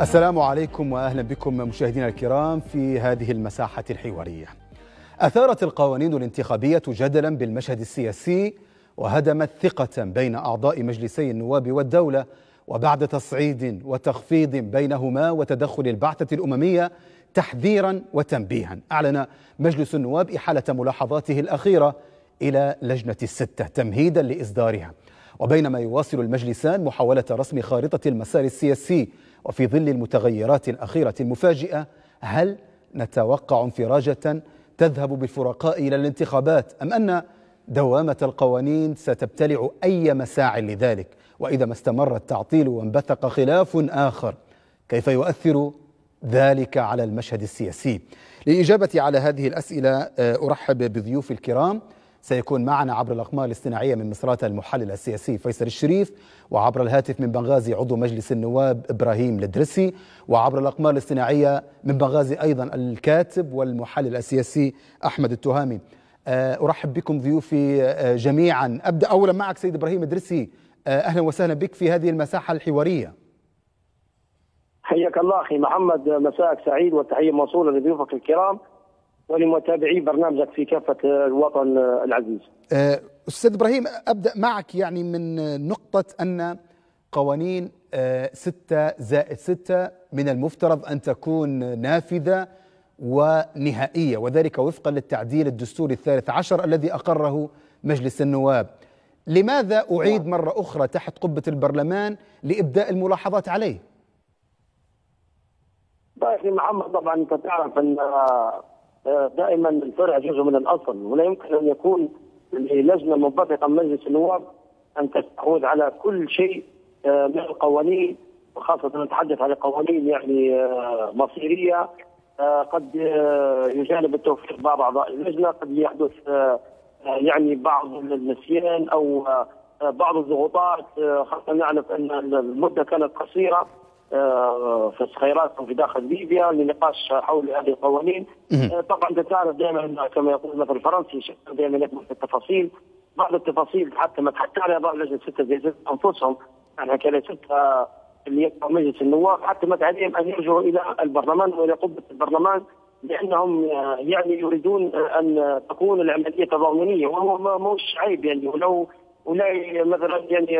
السلام عليكم وأهلا بكم مشاهدينا الكرام في هذه المساحة الحوارية. أثارت القوانين الانتخابية جدلا بالمشهد السياسي وهدمت ثقة بين أعضاء مجلسي النواب والدولة وبعد تصعيد وتخفيض بينهما وتدخل البعثة الأممية تحذيرا وتنبيها أعلن مجلس النواب إحالة ملاحظاته الأخيرة إلى لجنة الستة تمهيدا لإصدارها. وبينما يواصل المجلسان محاولة رسم خارطة المسار السياسي وفي ظل المتغيرات الأخيرة المفاجئة هل نتوقع انفراجة تذهب بالفرقاء إلى الانتخابات أم أن دوامة القوانين ستبتلع أي مساع لذلك؟ وإذا ما استمر التعطيل وانبثق خلاف آخر كيف يؤثر ذلك على المشهد السياسي؟ للإجابة على هذه الأسئلة أرحب بضيوف الكرام. سيكون معنا عبر الأقمار الاصطناعية من مصراتة المحلل السياسي فيصل الشريف وعبر الهاتف من بنغازي عضو مجلس النواب إبراهيم الدرسي وعبر الأقمار الاصطناعية من بنغازي أيضا الكاتب والمحلل السياسي أحمد التهامي. أرحب بكم ضيوفي جميعا. أبدأ أولا معك سيد إبراهيم الدرسي. أهلا وسهلا بك في هذه المساحة الحوارية. حياك الله أخي محمد. مساءك سعيد والتحية موصولة لضيوفك الكرام. ولمتابعي برنامجك في كافة الوطن العزيز أستاذ إبراهيم أبدأ معك يعني من نقطة أن قوانين ستة زائد ستة من المفترض أن تكون نافذة ونهائية وذلك وفقا للتعديل الدستوري الثالث عشر الذي أقره مجلس النواب لماذا أعيد مرة أخرى تحت قبة البرلمان لإبداء الملاحظات عليه؟ طيب محمد طبعا أنت تعرف أن دائما الفرع جزء من الأصل ولا يمكن أن يكون لجنه منبثقه من مجلس النواب أن تستحوذ على كل شيء من القوانين وخاصة نتحدث عن قوانين يعني مصيرية قد يجانب التوفيق بعض أعضاء اللجنة قد يحدث يعني بعض النسيان أو بعض الضغوطات خاصة نعرف أن المدة كانت قصيرة. في الخيرات في داخل ليبيا لنقاش حول هذه القوانين. طبعا أنت تعرف دائما كما يقول المثل الفرنسي دائما يكمن في التفاصيل. بعض التفاصيل حتى ما حتى على اعضاء لجنه سته زي أنفسهم. يعني كان سته اللي يقع مجلس النواب حتى ما عليهم أن يرجعوا إلى البرلمان وإلى قبة البرلمان لأنهم يعني يريدون أن تكون العملية تضامنية. وهو مش عيب يعني. ولو ولا مثلا يعني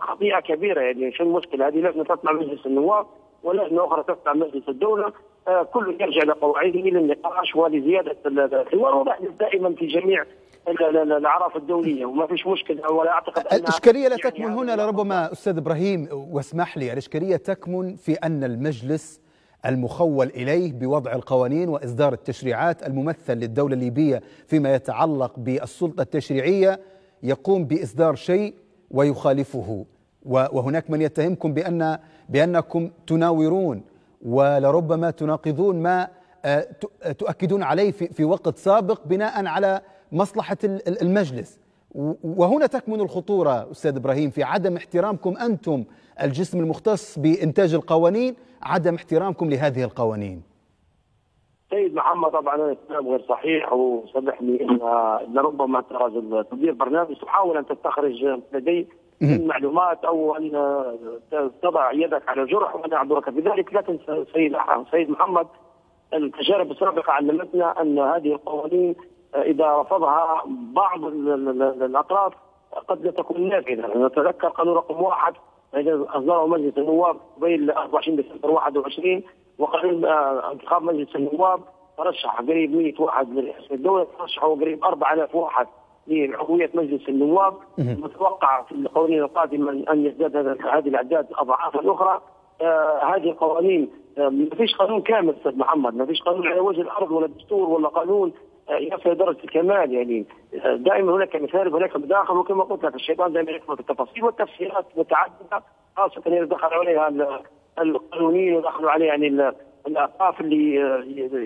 خطيئة كبيرة يعني شو المشكلة؟ هذه لجنه تطلع مجلس النواب ولجنه أخرى تطلع مجلس الدولة. آه كل يرجع لقواعده للنقاش ولزياده الحوار. ونحدث دائما في جميع الأعراف الدولية وما فيش مشكلة. ولا أعتقد أن الإشكالية لا تكمن يعني هنا لربما أستاذ إبراهيم واسمح لي الإشكالية تكمن في أن المجلس المخول إليه بوضع القوانين وإصدار التشريعات الممثل للدولة الليبية فيما يتعلق بالسلطة التشريعية يقوم بإصدار شيء ويخالفه. وهناك من يتهمكم بان بأنكم تناورون ولربما تناقضون ما تؤكدون عليه في في وقت سابق بناء على مصلحة المجلس. وهنا تكمن الخطورة أستاذ إبراهيم في عدم احترامكم أنتم الجسم المختص بإنتاج القوانين عدم احترامكم لهذه القوانين. سيد محمد طبعا الكلام غير صحيح وسامحني إن ربما ترى تدير برنامج تحاول أن تستخرج لدي من معلومات أو أن تضع يدك على الجرح وأنا أعذرك بذلك. لكن سيد سيد محمد التجارب السابقة علمتنا أن هذه القوانين إذا رفضها بعض الأطراف قد لا تكون نافذة. نتذكر قانون رقم واحد اصدره مجلس النواب قبيل 24 ديسمبر 21 وقانون انتخاب مجلس النواب ترشح قريب 100 واحد لرئاسه الدولة ترشحوا قريب 4000 واحد لعضوية مجلس النواب. متوقع في القوانين القادمة أن يزداد هذه الأعداد اضعافا أخرى آه هذه القوانين آه ما فيش قانون كامل أستاذ محمد. ما فيش قانون على وجه الأرض ولا دستور ولا قانون آه يصل درجة الكمال يعني. آه دائما هناك مثال هناك مداخل وكما قلت لك الشيطان دائما يدخل في التفاصيل والتفسيرات متعدده خاصة إذا دخل عليها القانونيين ودخلوا عليه يعني الأطراف اللي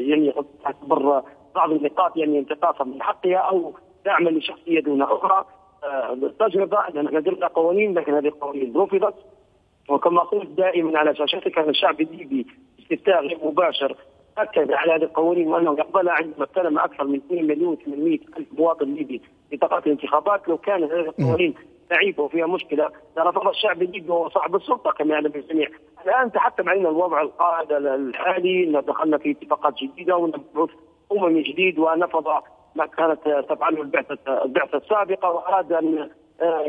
يعني تعتبر بعض النقاط يعني انتقاصا من حقها أو تعمل لشخصية دون أخرى. التجربه اننا درنا قوانين لكن هذه القوانين رفضت. وكما قلت دائما على شاشتك أن الشعب الليبي استفتاء غير مباشر أكد على هذه القوانين وأنه يقبلها عندما استلم أكثر من 2 مليون 800 ألف مواطن ليبي بطاقات الانتخابات لو كانت هذه القوانين ضعيفة وفيها مشكلة لرفض الشعب الليبي وهو صاحب السلطة كما يعلم الجميع. الان تحتم علينا الوضع القائد الحالي إن دخلنا في اتفاقات جديدة ونبعث اممي جديد ونفض ما كانت تفعله البعثة البعثة السابقة وأراد أن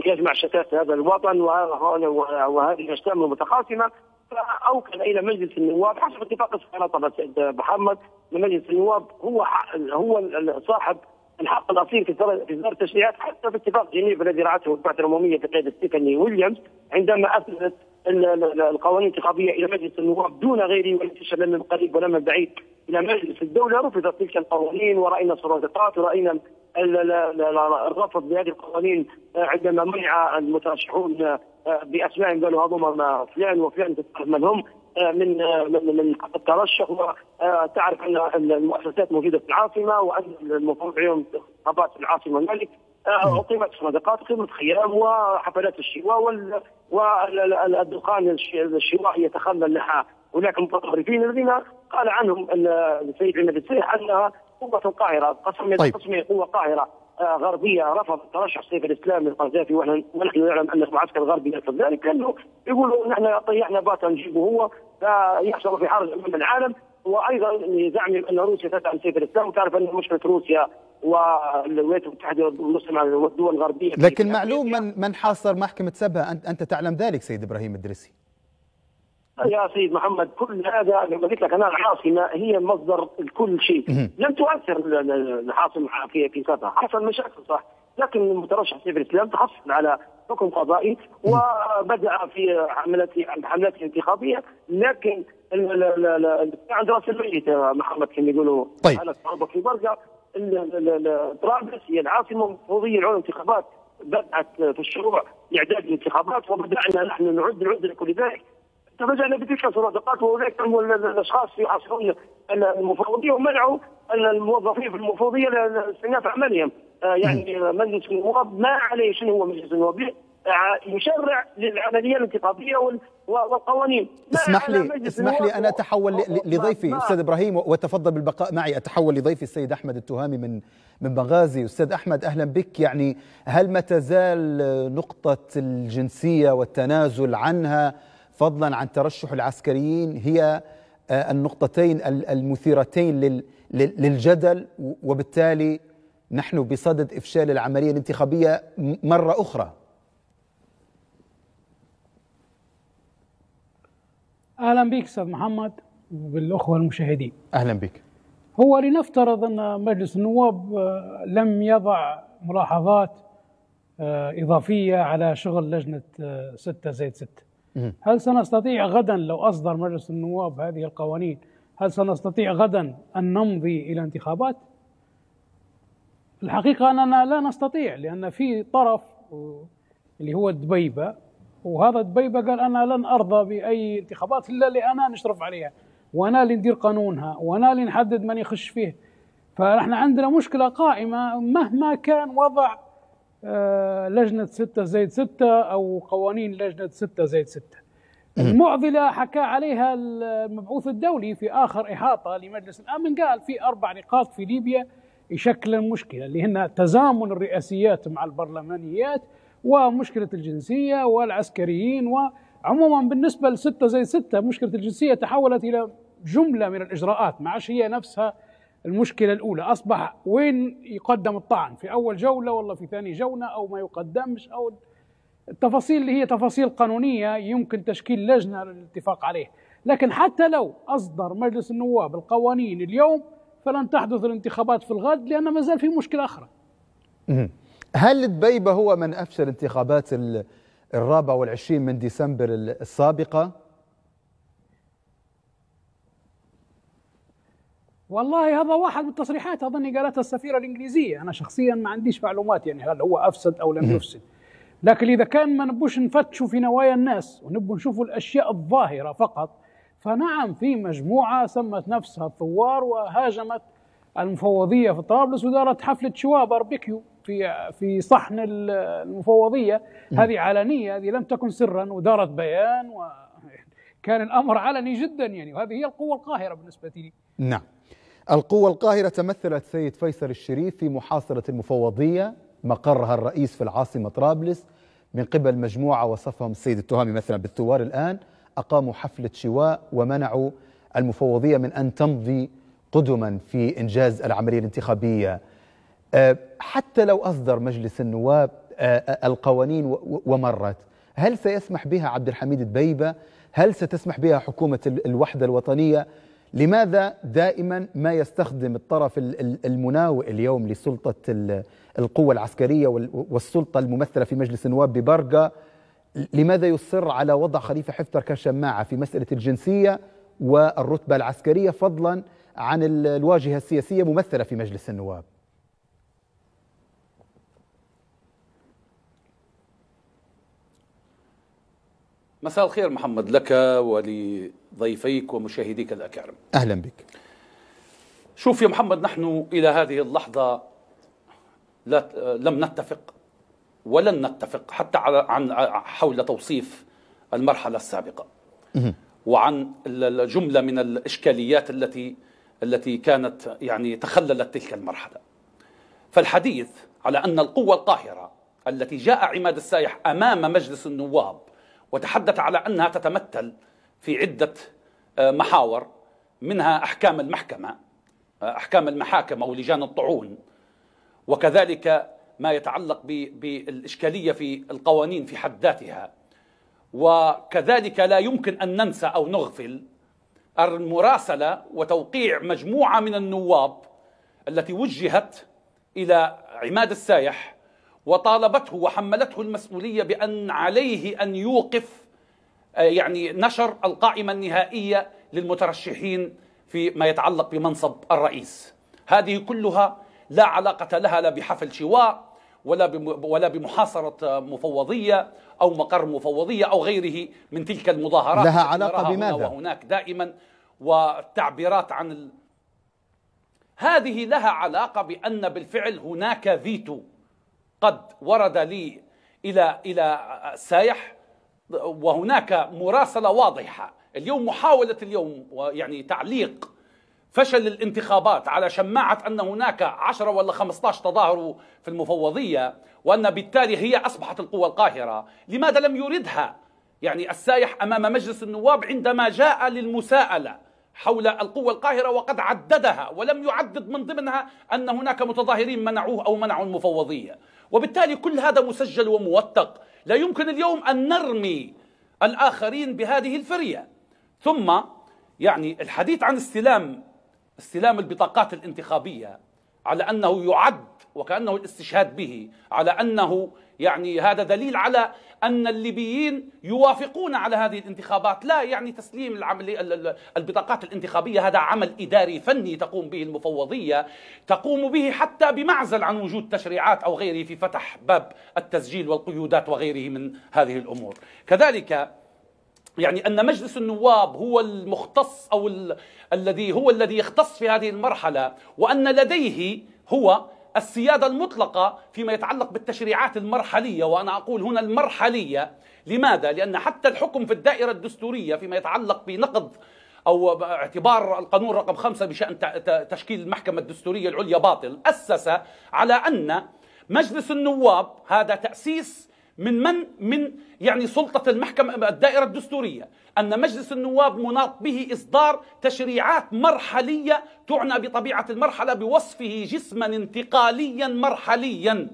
يجمع شتات هذا الوطن وهذه الأجسام المتخاصمه فأوكل إلى مجلس النواب حسب اتفاق طبعا سيد محمد مجلس النواب هو هو صاحب الحق الأصيل في اصدار التشريعات حتى في اتفاق جنيف الذي رعته البعثة الأممية بقياده ستيفاني ويليامز عندما اثبتت القوانين الانتخابية إلى مجلس النواب دون غيره والانتشار من القريب ولا من البعيد إلى مجلس الدولة رفضت تلك القوانين ورأينا الصراطات ورأينا الرفض لهذه القوانين عندما منع المترشحون باسمائهم قالوا هذوما فلان وفلان من هم من من من الترشح وتعرف أن المؤسسات موجودة في العاصمة وأن المفروض عليهم انتخابات في العاصمة الملك. أقيمت صدقات أقيمت خيام وحفلات الشواء والدخان الشواء يتخلى لها هناك متطرفين الذين قال عنهم السيد عماد السيح انها قوة قاهره قسم طيب. قسم قوة قاهرة آه، غربية رفض ترشح سيف الإسلام للقذافي ونحن نعلم ان المعسكر الغربي يرفض ذلك لأنه يقولوا نحن طيحنا باتا نجيبه هو فيحصل في حرج أمام العالم وأيضا يزعم ان روسيا تدعم سيف الإسلام وتعرف أن مشكلة روسيا والولايات المتحدة والمسلمه والدول الغربية لكن معلوم من من حاصر محكمة سبها أنت تعلم ذلك سيد إبراهيم الدرسي يا سيد محمد كل هذا لما قلت لك أنا العاصمة هي مصدر كل شيء. لم تؤثر الحاصل في في سبها. حصل مشاكل صح. لكن المترشح سيف الإسلام تحصل على حكم قضائي وبدأ في حملته الحملات الانتخابية لكن عند راس الميت محمد كما يقولوا طيب. في برقة. طرابلس هي العاصمة المفوضيه العليا للانتخابات بدأت في الشروع لإعداد الانتخابات وبدأنا نحن نعد العده لكل ذلك. تفاجأنا بتلك الصدقات واولئك الأشخاص يحاصرون المفوضيه ومنعوا الموظفين في المفوضيه لاستئناف عملهم. آه، يعني مجلس النواب ما عليه شنو هو مجلس النواب يشرع للعملية الانتخابيه والقوانين. اسمح لي اسمح لي أنا أتحول لضيفي أستاذ إبراهيم وتفضل بالبقاء معي. أتحول لضيفي السيد أحمد التهامي من من بنغازي أستاذ أحمد أهلا بك. يعني هل ما تزال نقطة الجنسية والتنازل عنها فضلا عن ترشح العسكريين هي آه، النقطتين المثيرتين للجدل وبالتالي نحن بصدد إفشال العملية الانتخابية مرة أخرى. أهلا بك أستاذ محمد وبالأخوة المشاهدين. أهلا بك هو لنفترض أن مجلس النواب آه، لم يضع ملاحظات آه، إضافية على شغل لجنة 6 زائد 6 هل سنستطيع غدا لو أصدر مجلس النواب هذه القوانين هل سنستطيع غدا أن نمضي إلى انتخابات؟ الحقيقة أننا لا نستطيع لأن في طرف اللي هو الدبيبه وهذا الدبيبه قال أنا لن أرضى بأي انتخابات إلا اللي أنا نشرف عليها. وأنا اللي ندير قانونها وأنا اللي نحدد من يخش فيه. فنحن عندنا مشكلة قائمة مهما كان وضع لجنة ستة زائد ستة أو قوانين لجنة ستة زائد ستة. المعضلة حكى عليها المبعوث الدولي في آخر إحاطة لمجلس الأمن قال في أربع نقاط في ليبيا يشكل المشكلة اللي هن تزامن الرئاسيات مع البرلمانيات ومشكلة الجنسية والعسكريين وعموما بالنسبة لستة زائد ستة مشكلة الجنسية تحولت إلى جملة من الإجراءات ما عادش هي نفسها المشكلة الأولى أصبح وين يقدم الطعن؟ في أول جولة ولا في ثاني جولة أو ما يقدمش؟ أو التفاصيل اللي هي تفاصيل قانونية يمكن تشكيل لجنة للاتفاق عليه. لكن حتى لو أصدر مجلس النواب القوانين اليوم فلن تحدث الانتخابات في الغد لأن ما زال في مشكلة أخرى. هل دبيبة هو من أفشل انتخابات الرابع والعشرين من ديسمبر السابقة؟ والله هذا واحد من التصريحات اظني قالتها السفيرة الإنجليزية. أنا شخصيا ما عنديش معلومات يعني هل هو أفسد أو لم يفسد. لكن إذا كان ما نبوش نفتشوا في نوايا الناس ونبوا نشوفوا الأشياء الظاهرة فقط فنعم في مجموعة سمت نفسها الثوار وهاجمت المفوضية في طرابلس ودارت حفلة شواء باربيكيو في في صحن المفوضية. هذه علنية هذه لم تكن سرا ودارت بيان وكان الأمر علني جدا يعني وهذه هي القوة القاهرة بالنسبة لي. نعم. القوة القاهرة تمثلت سيد فيصل الشريف في محاصرة المفوضية مقرها الرئيس في العاصمة طرابلس من قبل مجموعة وصفهم السيد التهامي مثلا بالثوار الآن أقاموا حفلة شواء ومنعوا المفوضية من أن تمضي قدما في إنجاز العملية الانتخابية. آه، حتى لو أصدر مجلس النواب آه، آه، القوانين ومرت هل سيسمح بها عبد الحميد دبيبة هل ستسمح بها حكومة الوحدة الوطنية؟ لماذا دائما ما يستخدم الطرف المناوئ اليوم لسلطة القوة العسكرية والسلطة الممثلة في مجلس النواب ببرقة؟ لماذا يصر على وضع خليفة حفتر كشماعة في مسألة الجنسية والرتبة العسكرية فضلا عن الواجهة السياسية ممثلة في مجلس النواب؟ مساء الخير محمد لك ولضيفيك ومشاهديك الأكارم. أهلا بك. شوف يا محمد نحن إلى هذه اللحظة لا لم نتفق ولن نتفق حتى على عن حول توصيف المرحلة السابقة وعن الجملة من الإشكاليات التي التي كانت يعني تخللت تلك المرحلة. فالحديث على أن القوة القاهرة التي جاء عماد السايح أمام مجلس النواب وتحدث على أنها تتمثل في عدة آه، محاور منها أحكام المحكمة آه، أحكام المحاكم أو لجان الطعون. وكذلك ما يتعلق بالإشكالية في القوانين في حد ذاتها. وكذلك لا يمكن أن ننسى أو نغفل المراسلة وتوقيع مجموعة من النواب التي وجهت إلى عماد السايح وطالبته وحملته المسؤولية بأن عليه أن يوقف آه، يعني نشر القائمة النهائية للمترشحين فيما يتعلق بمنصب الرئيس هذه كلها لا علاقة لها لا بحفل شواء ولا ولا بمحاصرة مفوضية أو مقر مفوضية أو غيره من تلك المظاهرات لها علاقة بماذا؟ وهناك دائما والتعبيرات عن ال... هذه لها علاقة بأن بالفعل هناك فيتو قد ورد لي إلى إلى سايح وهناك مراسلة واضحة. اليوم محاولة اليوم يعني تعليق فشل الانتخابات على شماعة أن هناك عشرة ولا 15 تظاهروا في المفوضية وأن بالتالي هي أصبحت القوة القاهرة. لماذا لم يردها يعني السايح أمام مجلس النواب عندما جاء للمساءلة حول القوة القاهرة وقد عددها ولم يعدد من ضمنها أن هناك متظاهرين منعوه أو منعوا المفوضية. وبالتالي كل هذا مسجل وموثق. لا يمكن اليوم أن نرمي الآخرين بهذه الفرية. ثم يعني الحديث عن استلام استلام البطاقات الانتخابية على أنه يعد وكأنه الاستشهاد به على أنه يعني هذا دليل على أن الليبيين يوافقون على هذه الانتخابات. لا يعني تسليم العمل البطاقات الانتخابية. هذا عمل إداري فني تقوم به المفوضية. تقوم به حتى بمعزل عن وجود تشريعات أو غيره في فتح باب التسجيل والقيودات وغيره من هذه الأمور. كذلك يعني أن مجلس النواب هو المختص أو ال... الذي هو الذي يختص في هذه المرحلة وأن لديه هو السيادة المطلقة فيما يتعلق بالتشريعات المرحلية وأنا أقول هنا المرحلية لماذا؟ لأن حتى الحكم في الدائرة الدستورية فيما يتعلق بنقض أو اعتبار القانون رقم خمسة بشأن تشكيل المحكمة الدستورية العليا باطل أسس على أن مجلس النواب هذا تأسيس من من من يعني سلطة المحكمة الدائرة الدستورية أن مجلس النواب مناط به إصدار تشريعات مرحلية تعنى بطبيعة المرحلة بوصفه جسما انتقاليا مرحليا.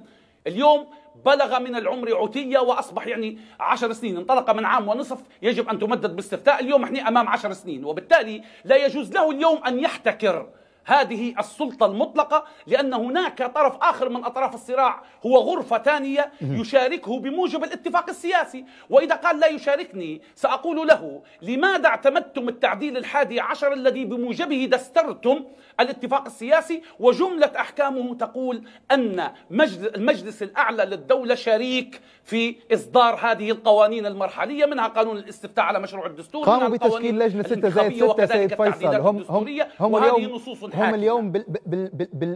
اليوم بلغ من العمر عتية وأصبح يعني عشر سنين انطلق من عام ونصف يجب أن تمدد باستفتاء. اليوم إحنا أمام عشر سنين وبالتالي لا يجوز له اليوم أن يحتكر. هذه السلطة المطلقة لأن هناك طرف آخر من أطراف الصراع هو غرفة ثانية يشاركه بموجب الاتفاق السياسي. وإذا قال لا يشاركني سأقول له لماذا اعتمدتم التعديل الحادي عشر الذي بموجبه دسترتم الاتفاق السياسي؟ وجملة أحكامه تقول أن المجلس الأعلى للدولة شريك في إصدار هذه القوانين المرحلية منها قانون الاستفتاء على مشروع الدستور قاموا بتشكيل لجنة 6 زائد 6 سيد فيصل. هم هم هم اليوم هم اليوم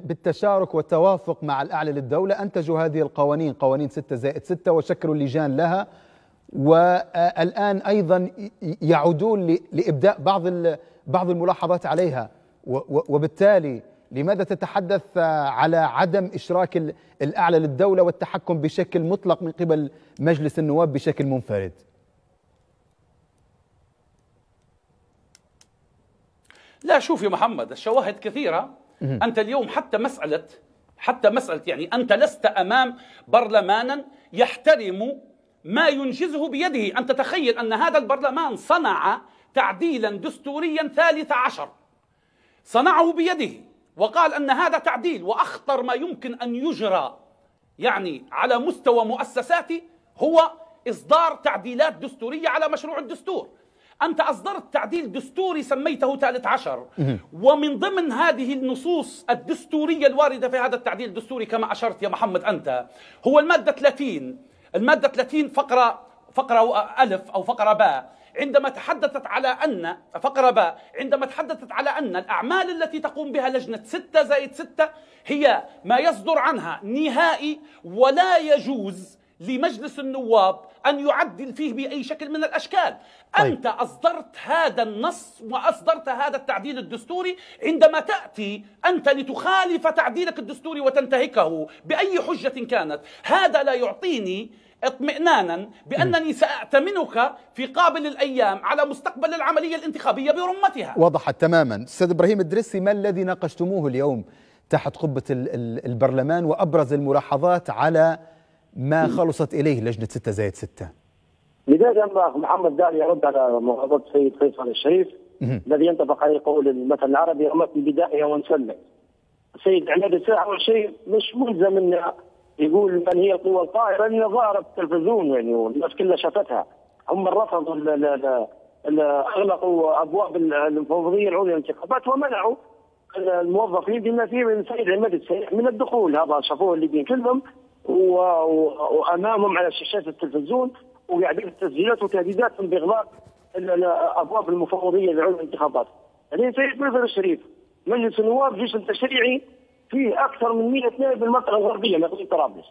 بالتشارك والتوافق مع الأعلى للدولة. أنتجوا هذه القوانين قوانين 6 زائد 6 وشكلوا لجان لها. والآن أيضا يعودون لإبداء بعض بعض الملاحظات عليها. وبالتالي لماذا تتحدث على عدم إشراك الأعلى للدولة والتحكم بشكل مطلق من قبل مجلس النواب بشكل منفرد؟ لا شوف يا محمد الشواهد كثيرة. أنت اليوم حتى مسألة حتى مسألة يعني أنت لست أمام برلمانا يحترم ما ينجزه بيده. أن تتخيل أن هذا البرلمان صنع تعديلا دستوريا ثالث عشر. صنعه بيده. وقال أن هذا تعديل وأخطر ما يمكن أن يجرى يعني على مستوى مؤسساتي هو إصدار تعديلات دستورية على مشروع الدستور. أنت أصدرت تعديل دستوري سميته ثالث عشر. ومن ضمن هذه النصوص الدستورية الواردة في هذا التعديل الدستوري كما أشرت يا محمد أنت هو المادة 30 المادة 30 فقرة فقرة ألف أو فقرة باء. عندما تحدثت على أن فقرة باء عندما تحدثت على أن الأعمال التي تقوم بها لجنة ستة زائد ستة هي ما يصدر عنها نهائي ولا يجوز لمجلس النواب أن يعدل فيه بأي شكل من الأشكال طيب. أنت أصدرت هذا النص وأصدرت هذا التعديل الدستوري عندما تأتي أنت لتخالف تعديلك الدستوري وتنتهكه بأي حجة كانت هذا لا يعطيني اطمئنانا بأنني سأأتمنك في قابل الأيام على مستقبل العملية الانتخابية برمتها. وضحت تماما. أستاذ إبراهيم الدرسي ما الذي ناقشتموه اليوم تحت قبة البرلمان وأبرز الملاحظات على ما خلصت إليه لجنة 6 زائد 6 بداية محمد داري يرد على مغاضبة السيد فيصل الشريف الذي ينطبق عليه قول المثل العربي رمت البداية ونسلم السيد عماد الساعة أول شيء مش ملزم أن يقول من هي القوة القاهرة لأنها ظهرت التلفزيون يعني والناس كلها شافتها. هم رفضوا أغلقوا أبواب المفوضيه العليا للانتخابات ومنعوا الموظفين بما فيهم السيد عماد السيح من الدخول. هذا شافوه اللي كلهم وأمامهم على شاشات التلفزيون وقاعدين التسجيلات وتهديداتهم بإغلاق أبواب المفوضية العليا للانتخابات. بعدين سيد فيصل الشريف مجلس النواب جيش التشريعي فيه أكثر من 100 نائب بالمنطقة الغربية من اقليم طرابلس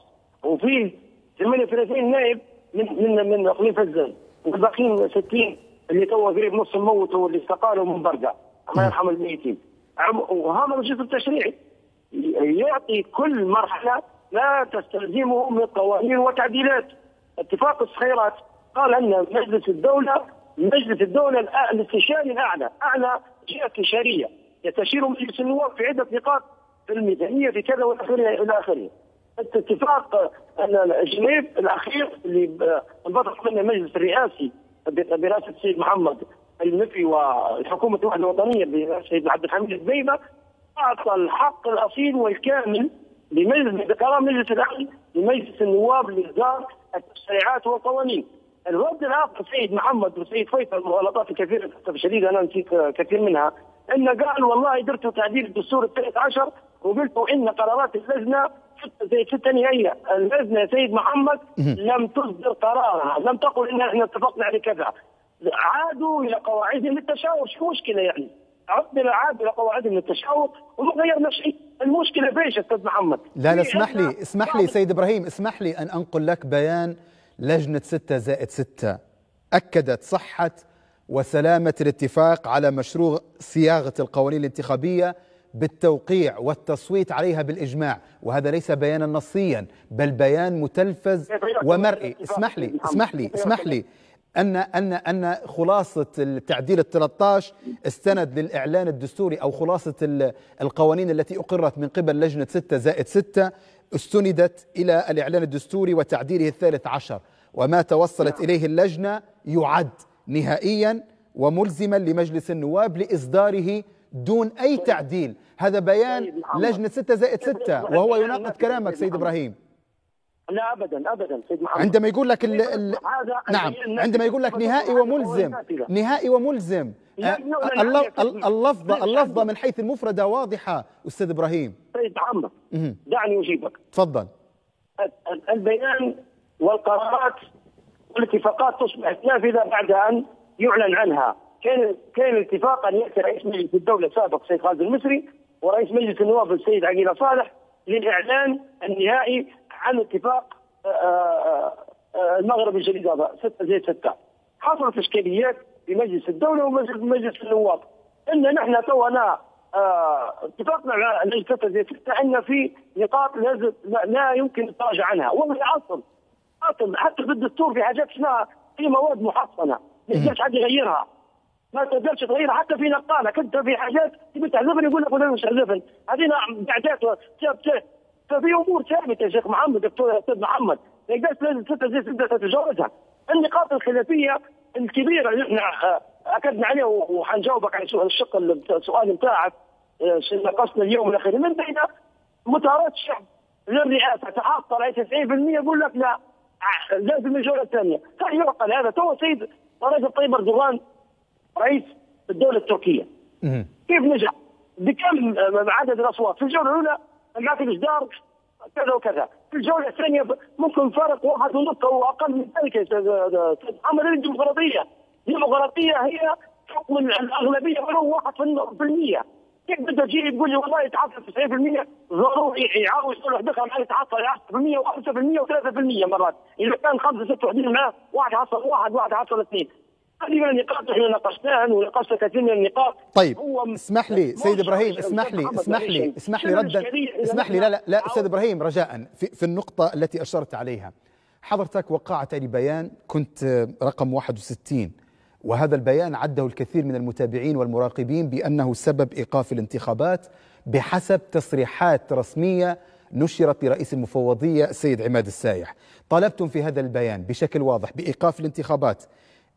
وفيه 38 نائب من من من أقليم فزان. والباقيين 60 اللي تو قريب نص الموت واللي استقالوا من برقع. الله يرحم الميتين. وهذا مجلس التشريعي يعطي كل مرحلة لا تستلزمه من قوانين وتعديلات اتفاق الصخيرات قال أن مجلس الدولة مجلس الدولة الاستشاري الاعلى أعلى جهة استشارية. يستشير مجلس النواب في عدة نقاط الميزانية في كذا والى اخره إلى آخره. اتفاق جنيف الأخير اللي انبثق منه المجلس الرئاسي برئاسة السيد محمد المفي وحكومه الوحدة الوطنية برئاسة عبد الحميد الزبيبه أعطى الحق الأصيل والكامل لمجلس بقرار مجلس الاعلى لمجلس النواب لإصدار التشريعات والقوانين. الرد الآخر سيد محمد وسيد فيصل مغالطات كثيرة للاسف الشديد أنا نسيت كثير منها انه قال والله درتوا تعديل الدستور الثالث عشر وقلتوا إن قرارات اللجنة زي ستة نهائية اللجنة يا سيد محمد لم تصدر قرارها لم تقل ان إحنا اتفقنا على كذا. عادوا إلى قواعدهم للتشاور شو مشكلة يعني. عدنا عاد إلى قواعدهم للتشاور وما غيرنا شيء. المشكلة فيش أستاذ محمد؟ لا لا اسمح لي اسمح لي سيد إبراهيم اسمح لي أن أنقل لك بيان لجنة ستة زائد ستة. أكدت صحة وسلامة الاتفاق على مشروع صياغة القوانين الانتخابية بالتوقيع والتصويت عليها بالإجماع. وهذا ليس بيانا نصيا بل بيان متلفز ومرئي. اسمح لي اسمح لي اسمح لي. أن أن أن خلاصة التعديل ال 13 استند للإعلان الدستوري أو خلاصة القوانين التي أقرت من قبل لجنة 6 زائد 6 استندت إلى الإعلان الدستوري وتعديله الثالث عشر. وما توصلت إليه اللجنة يعد نهائيا وملزما لمجلس النواب لإصداره دون أي تعديل. هذا بيان لجنة 6 زائد 6 وهو يناقض كلامك سيد إبراهيم. لا ابدا ابدا سيد محمد. عندما يقول لك ال ال نعم. عندما يقول لك نهائي وملزم نهائي وملزم. اللفظة اللفظة من حيث المفردة واضحة أستاذ إبراهيم. سيد محمد دعني أجيبك. تفضل. البيان والقرارات والاتفاقات تصبح نافذة بعد أن يعلن عنها. كان كان الاتفاق ان يأتي رئيس مجلس الدولة السابق السيد خالد المصري ورئيس مجلس النواب السيد عقيله صالح للإعلان النهائي عن اتفاق آه، آه، آه، المغرب الجديد هذا 6 زي 6 حصلت إشكاليات في مجلس الدولة ومجلس النواب. إن نحن تونا اتفقنا على 6 زي 6 إن في نقاط لازم لا يمكن التراجع عنها. وهي اصل اصل حتى في الدستور في حاجات اسمها في مواد محصنة. ما يقدرش حد يغيرها. ما تقدرش تغيرها حتى في نقالك انت في حاجات تبي تحذفني يقول لك ولا مش تحذفني هذه قعدات ثابته ففي أمور ثابتة يا شيخ محمد دكتور أستاذ محمد. ما يقدرش لازم زي ستة تتجاوزها. النقاط الخلافية الكبيرة اللي إحنا آه، أكدنا عليها وحنجاوبك على الشق السؤال بتاعك آه، ناقشنا اليوم الأخير. من بين مترشح للرئاسة تحصل على 90% يقول لك لا آه، لازم الجولة الثانية. هل يعقل هذا. تو سيد رجب طيب أردوغان رئيس الدولة التركية. كيف نجح؟ بكم عدد الأصوات؟ في الجولة الأولى ما في اصدار كذا وكذا، في الجولة الثانية ممكن فرق واحد ونص أو أقل من ذلك محمد الديمقراطية، الديمقراطية هي حكم الأغلبية ولو 1% كيف بدك تجي تقول لي والله يتعطل 90% ضروري يعاود يقول لك دخل معي يتعطل 10% و5% و3% مرات. إذا كان خمسة ست وحدين معاه واحد حصل واحد واحد حصل اثنين. هذه من النقاط إحنا ناقشناها وناقشنا كثير من النقاط. طيب اسمح لي سيد إبراهيم اسمح لي اسمح لي اسمح لي ردا اسمح لي لا لا لا أستاذ إبراهيم رجاء في, في النقطة التي أشرت عليها. حضرتك وقعت لي بيان كنت رقم 61 وهذا البيان عده الكثير من المتابعين والمراقبين بأنه سبب إيقاف الانتخابات بحسب تصريحات رسمية نشرت لرئيس المفوضية السيد عماد السايح. طالبتم في هذا البيان بشكل واضح بإيقاف الانتخابات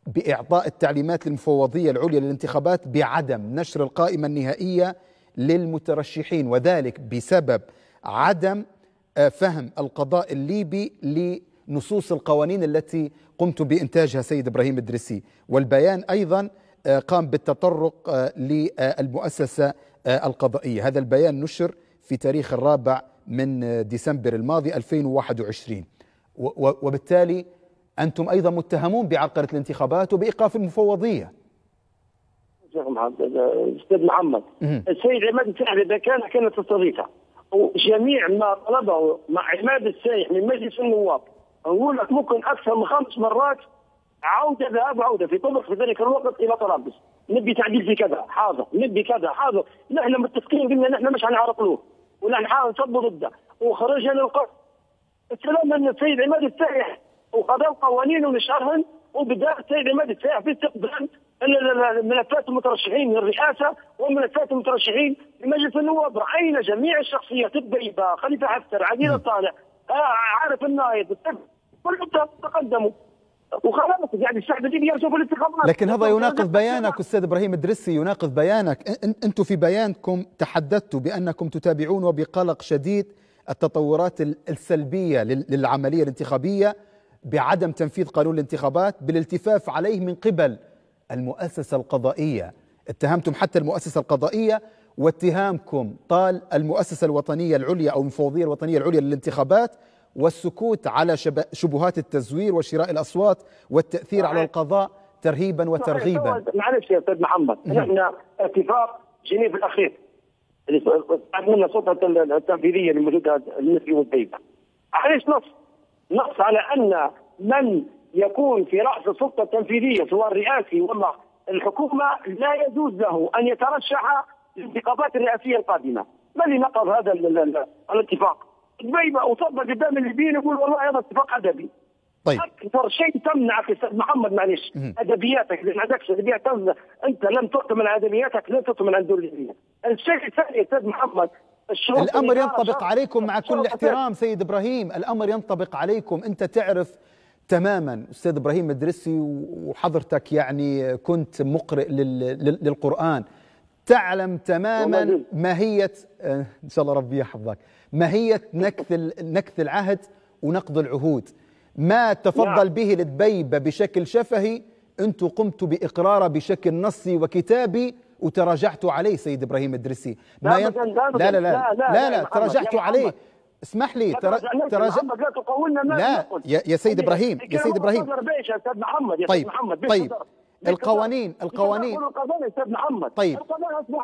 بإعطاء التعليمات للمفوضيه العليا للانتخابات بعدم نشر القائمة النهائية للمترشحين وذلك بسبب عدم آه، فهم القضاء الليبي لنصوص القوانين التي قمت بإنتاجها سيد إبراهيم الدرسي والبيان أيضا آه، قام بالتطرق آه، للمؤسسة القضائية. هذا البيان نشر في تاريخ الرابع من ديسمبر الماضي 2021 وبالتالي أنتم أيضا متهمون بعرقلة الانتخابات وبإيقاف المفوضية. أستاذ محمد السيد عماد الساحل إذا كان كانت تستضيفه وجميع ما طلبه مع عماد السايح من مجلس النواب نقول لك ممكن أكثر من خمس مرات عودة ذهاب وعودة في طبق في ذلك الوقت إلى طرابلس. نبي تعديل في كذا حاضر. نبي كذا حاضر. نحن متفقين قلنا نحن مش حنعرقلوه ولا نحاول نصب ضده. وخرجنا للقصد السلام أن السيد عماد السايح وقضاء قوانين ونشرهن وبدأ السيد عماد في استقبال ملفات المترشحين للرئاسة وملفات المترشحين لمجلس النواب. رأينا جميع الشخصيات الطيبه خليفة حفتر عديل صالح آه، عارف النايب كلهم تقدموا. وخلاص يعني الشعب الليبي يرجو في الانتخابات. لكن هذا يناقض بيانك أستاذ إبراهيم الدرسي يناقض بيانك. أنتم في بيانكم تحدثتوا بأنكم تتابعون وبقلق شديد التطورات السلبية للعملية الانتخابية. بعدم تنفيذ قانون الانتخابات بالالتفاف عليه من قبل المؤسسة القضائية. اتهمتم حتى المؤسسة القضائية واتهامكم طال المؤسسة الوطنية العليا أو المفوضية الوطنية العليا للانتخابات والسكوت على شبهات التزوير وشراء الأصوات والتأثير على القضاء ترهيبا وترغيبا. معلش يا أستاذ محمد نحن اتفاق جنيف الأخير. اللي عندنا سلطة التنفيذية الموجودة المثلي والبيضة معلش نص. نص على أن من يكون في رأس السلطة التنفيذية سواء الرئاسي ولا الحكومة لا يجوز له أن يترشح للانتخابات الرئاسية القادمة، من اللي نقض هذا الاتفاق؟ دبيبه وصب قدام الليبيين يقول والله هذا اتفاق أدبي. طيب أكثر شيء تمنعك أستاذ محمد معلش أدبياتك اذا ما عندكش ادبيات أنت لم تؤتمن أدبياتك لن تؤتمن عن الليبيه. الشيء الثاني أستاذ محمد الأمر ينطبق عليكم مع كل احترام سيد إبراهيم. الأمر ينطبق عليكم. أنت تعرف تماما أستاذ إبراهيم الدرسي وحضرتك يعني كنت مقرئ للقرآن. تعلم تماما ماهية آه، إن شاء الله ربي يحفظك. ماهية نكث نكث العهد ونقض العهود. ما تفضل نعم. به الدبيبه بشكل شفهي أنتم قمتوا باقراره بشكل نصي وكتابي. وتراجعتوا عليه سيد إبراهيم الدرسي ما ين... لا, لا, لا, لا, لا, لا, لا تراجعتوا عليه. اسمح لي ترى تراجع لا تقولنا لا يا, يا سيد إبراهيم يا سيد إبراهيم. يا أستاذ محمد يا طيب محمد طيب. القوانين القوانين طيب.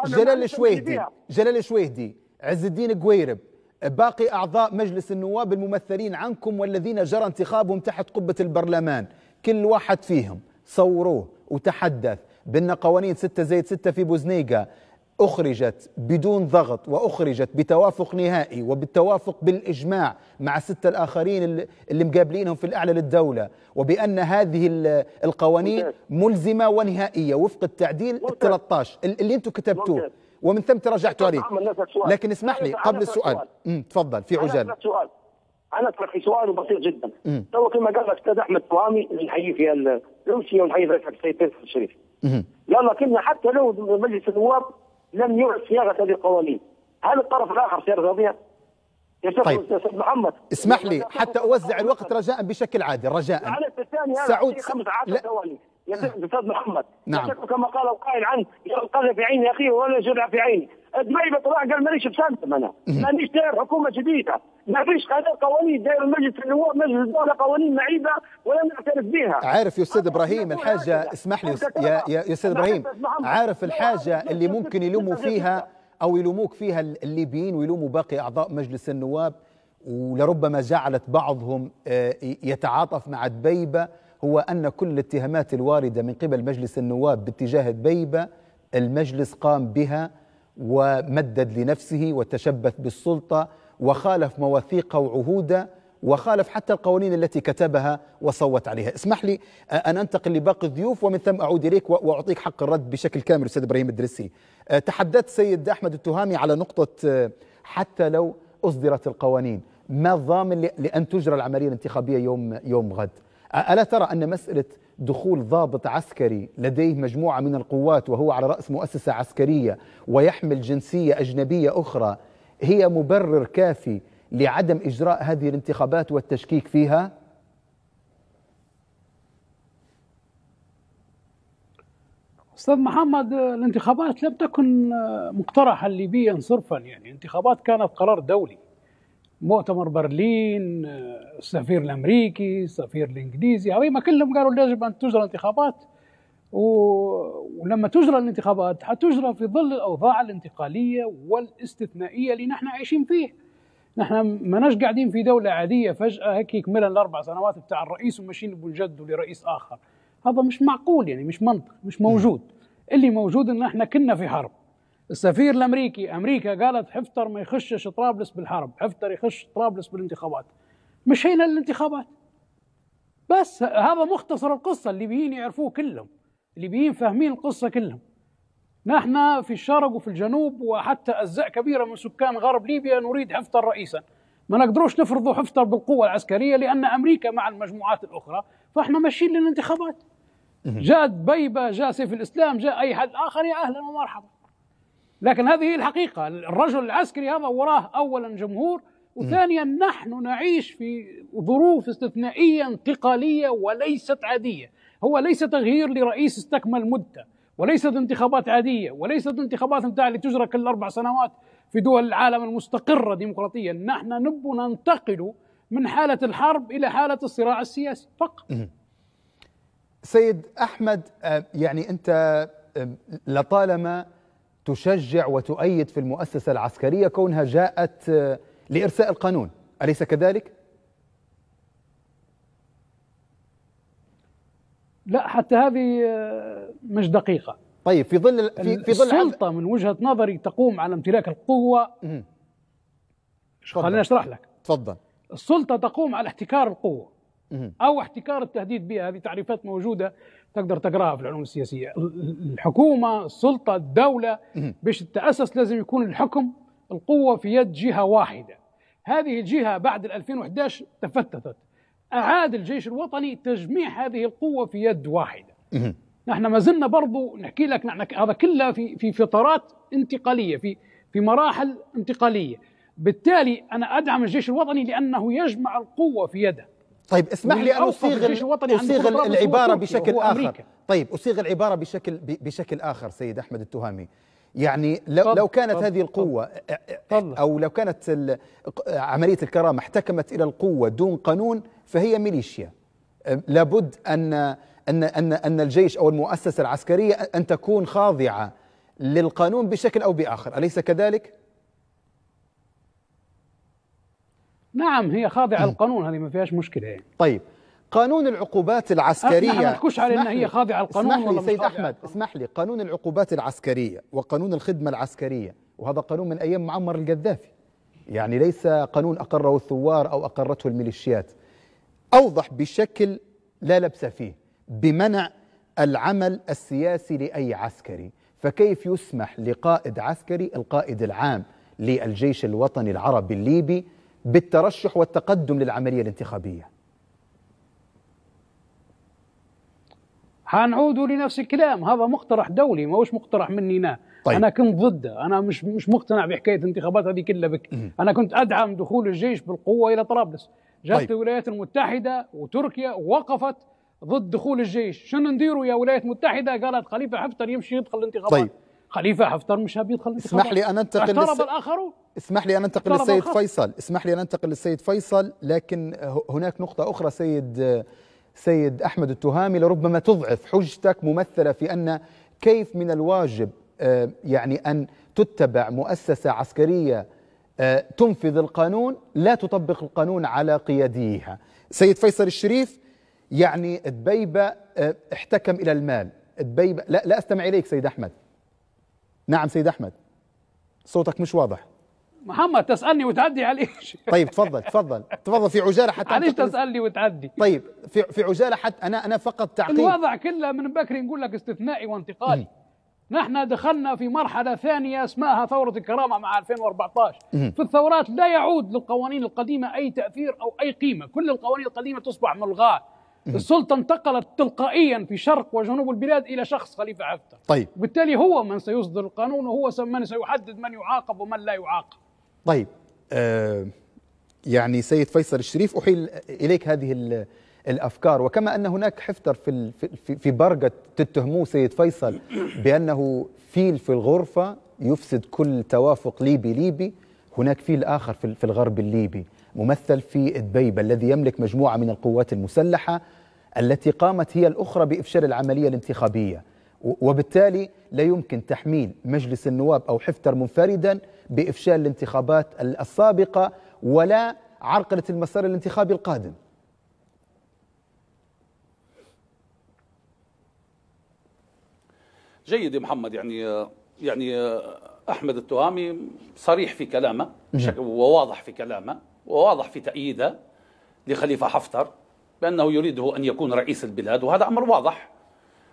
جلال الشويهدي جلال الشويهدي عز الدين قويرب باقي أعضاء مجلس النواب الممثلين عنكم والذين جرى انتخابهم تحت قبة البرلمان. كل واحد فيهم صوروه وتحدث. بأن قوانين 6 زائد 6 في بوزنيقة أخرجت بدون ضغط وأخرجت بتوافق نهائي وبالتوافق بالإجماع مع الستة الآخرين اللي- مقابلينهم في الأعلى للدولة وبأن هذه ال- القوانين. ملزمة ونهائية وفق التعديل ال ممتاز. 13 ال- اللي أنتم كتبتوه. ومن ثم تراجعتوا عليه. لكن اسمح لي قبل السؤال تفضل في أنا عجال أسألك سؤال أنا أسألك في سؤال بسيط جدا. تو كما قال الأستاذ أحمد اللي نحييه في الروسيا ونحيي في السيد الشريف لكن حتى لو مجلس النواب لم يعد صياغة هذه القوانين هل الطرف الآخر سيرضى طيب. أستاذ محمد. اسمح لي حتى أوزع الوقت رجاء بشكل عادل رجاء. سعود في 15 لا. ثواني. يا أستاذ محمد. نعم. كما قال القائل عن القذف في عيني أخيه ولا جرع في عيني دبي طلع قال مانيش بسالفه أنا مانيش داير حكومة جديدة ما فيش هذه قوانين داير المجلس النواب مجلس الدولة قوانين معيبة ولم نعترف بها عارف يا أستاذ إبراهيم الحاجة. اسمح لي يا يا أستاذ إبراهيم. عارف الحاجة اللي ممكن يلوموا فيها. أو يلوموك فيها الليبيين ويلوموا باقي أعضاء مجلس النواب ولربما جعلت بعضهم آه، يتعاطف مع دبيبه هو أن كل الاتهامات الواردة من قبل مجلس النواب باتجاه دبيبه المجلس قام بها ومدد لنفسه وتشبث بالسلطة وخالف مواثيقه وعهوده وخالف حتى القوانين التي كتبها وصوت عليها. اسمح لي آه، أن أنتقل لباقي الضيوف ومن ثم أعود إليك وأعطيك حق الرد بشكل كامل أستاذ إبراهيم الدرسي. آه، تحدثت سيد أحمد التهامي على نقطة آه، حتى لو أصدرت القوانين ما الضامن لأن تجرى العملية الانتخابية يوم يوم غد؟ ألا ترى أن مسألة دخول ضابط عسكري لديه مجموعة من القوات وهو على رأس مؤسسة عسكرية ويحمل جنسية أجنبية أخرى هي مبرر كافي لعدم إجراء هذه الانتخابات والتشكيك فيها؟ أستاذ محمد الانتخابات لم تكن مقترحا ليبيا صرفا يعني انتخابات كانت قرار دولي مؤتمر برلين السفير الأمريكي السفير الإنجليزي هذول كلهم قالوا يجب ان تجرى انتخابات و... ولما تجرى الانتخابات حتجرى في ظل الأوضاع الانتقالية والاستثنائية اللي نحن عايشين فيه. نحن ماناش قاعدين في دولة عادية فجأة هيك يكملها الأربع سنوات بتاع الرئيس وماشيين بنجدوا لرئيس آخر. هذا مش معقول يعني مش منطق مش موجود. اللي موجود إن إحنا كنا في حرب. السفير الأمريكي أمريكا قالت حفتر ما يخشش طرابلس بالحرب حفتر يخش طرابلس بالانتخابات. مش هنا الانتخابات. بس هذا مختصر القصة الليبيين يعرفوه كلهم. الليبيين فاهمين القصة كلهم. نحن في الشرق وفي الجنوب وحتى أجزاء كبيرة من سكان غرب ليبيا نريد حفتر رئيسا. ما نقدروش نفرضوا حفتر بالقوة العسكرية لأن أمريكا مع المجموعات الأخرى فإحنا ماشيين للانتخابات. جاء دبيبه جاء سيف الإسلام جاء أي حد آخر يا أهلا ومرحبا. لكن هذه هي الحقيقة. الرجل العسكري هذا وراه اولا جمهور وثانيا نحن نعيش في ظروف استثنائية انتقالية وليست عادية. هو ليس تغيير لرئيس استكمل مدة وليست انتخابات عادية وليست انتخابات متاع اللي تجرى كل أربع سنوات في دول العالم المستقرة ديمقراطيا. نحن نبو ننتقل من حالة الحرب إلى حالة الصراع السياسي فقط. سيد أحمد آه، يعني أنت آه، لطالما تشجع وتؤيد في المؤسسة العسكرية كونها جاءت آه، لإرساء القانون. أليس كذلك؟ لا حتى هذه آه، مش دقيقة. طيب في ظل في في ظل السلطة من وجهة نظري تقوم على امتلاك القوة. مهم. خليني أشرح لك. تفضل. السلطة تقوم على احتكار القوة مهم. أو احتكار التهديد بها هذه تعريفات موجودة. تقدر تقراها في العلوم السياسية. ال- الحكومة السلطة الدولة باش تتأسس لازم يكون الحكم القوة في يد جهة واحدة. هذه الجهة بعد ال 2011 تفتتت. أعاد الجيش الوطني تجميع هذه القوة في يد واحدة. نحن ما زلنا برضو نحكي لك نحن هذا كله في في فترات انتقالية في في مراحل انتقالية. بالتالي أنا أدعم الجيش الوطني لأنه يجمع القوة في يده. طيب اسمح لي أن أصيغ أصيغ العبارة بشكل آخر. أمريكا. طيب أصيغ العبارة بشكل بشكل آخر سيد أحمد التهامي يعني لو لو كانت هذه القوة تفضل. أو لو كانت عملية الكرامة احتكمت إلى القوة دون قانون فهي ميليشيا. لابد ان ان ان أن الجيش أو المؤسسة العسكرية أن تكون خاضعة للقانون بشكل أو بآخر. أليس كذلك؟ نعم هي خاضعة للقانون هذه ما فيهاش مشكلة. يعني طيب قانون العقوبات العسكرية. ما نحكوش على إن هي خاضعة القانون اسمح لي سيد القانون. اسمح لي. قانون العقوبات العسكرية وقانون الخدمة العسكرية وهذا قانون من أيام معمر القذافي. يعني ليس قانون أقره الثوار أو أقرته الميليشيات. أوضح بشكل لا لبس فيه بمنع العمل السياسي لأي عسكري. فكيف يسمح لقائد عسكري القائد العام للجيش الوطني العربي الليبي بالترشح والتقدم للعملية الانتخابية. حنعود لنفس الكلام. هذا مقترح دولي ما هوش مقترح مني أنا. طيب. أنا كنت ضده أنا مش مش مقتنع بحكاية الانتخابات هذه كلها بك. أنا كنت أدعم دخول الجيش بالقوة إلى طرابلس. جت طيب. الولايات المتحدة وتركيا وقفت ضد دخول الجيش. شنو نديروا يا ولايات متحدة؟ قالت خليفة حفتر يمشي يدخل الانتخابات. طيب. خليفة حفتر مش هبي يدخل الانتخابات اسمح لي أن أنتقل اعترض للس- الاخرون اسمح لي أن أنتقل اضطرب للسيد. فيصل. اسمح لي أن أنتقل للسيد فيصل لكن هناك نقطة أخرى سيد سيد أحمد التهامي لربما تضعف حجتك ممثلة في أن كيف من الواجب آه، يعني أن تتبع مؤسسة عسكرية آه، تنفذ القانون لا تطبق القانون على قياديها. سيد فيصل الشريف يعني دبيبة آه، احتكم إلى المال. دبيبة لا لا أستمع إليك سيد أحمد. نعم سيد أحمد. صوتك مش واضح. محمد تسألني وتعدي عليك طيب تفضل تفضل. تفضل في عجالة حتى علاش تسألني وتعدي. طيب في في عجالة حتى أنا أنا فقط تعقيب. الوضع كله من بكري نقول لك استثنائي وانتقالي. نحن دخلنا في مرحلة ثانية اسمها ثورة الكرامة مع 2014 في الثورات لا يعود للقوانين القديمة أي تأثير أو أي قيمة. كل القوانين القديمة تصبح ملغاة. السلطة انتقلت تلقائيا في شرق وجنوب البلاد إلى شخص خليفة حفتر طيب. بالتالي هو من سيصدر القانون وهو من سيحدد من يعاقب ومن لا يعاقب. طيب آه يعني سيد فيصل الشريف أحيل إليك هذه ال- الأفكار. وكما أن هناك حفتر في في في برقة تتهموه سيد فيصل بأنه فيل في الغرفة يفسد كل توافق ليبي ليبي. هناك فيل آخر في في الغرب الليبي. ممثل في دبيبه الذي يملك مجموعة من القوات المسلحة التي قامت هي الأخرى بافشال العملية الانتخابية. و- وبالتالي لا يمكن تحميل مجلس النواب أو حفتر منفردا بافشال الانتخابات ال- السابقة ولا عرقلة المسار الانتخابي القادم. جيد يا محمد يعني يعني أحمد التهامي صريح في كلامه بشكل وواضح في كلامه. وواضح في تأييده لخليفة حفتر بأنه يريده أن يكون رئيس البلاد وهذا أمر واضح.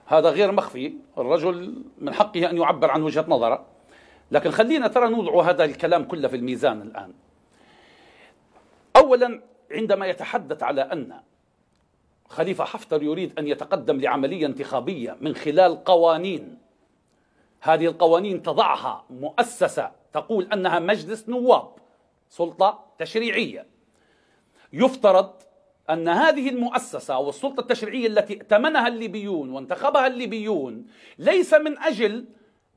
هذا غير مخفي. الرجل من حقه أن يعبر عن وجهة نظره. لكن خلينا ترى نوضع هذا الكلام كله في الميزان الآن. اولا عندما يتحدث على أن خليفة حفتر يريد أن يتقدم لعملية انتخابية من خلال قوانين هذه القوانين تضعها مؤسسة تقول أنها مجلس نواب. سلطة تشريعية. يفترض أن هذه المؤسسة أو السلطة التشريعية التي ائتمنها الليبيون وانتخبها الليبيون ليس من أجل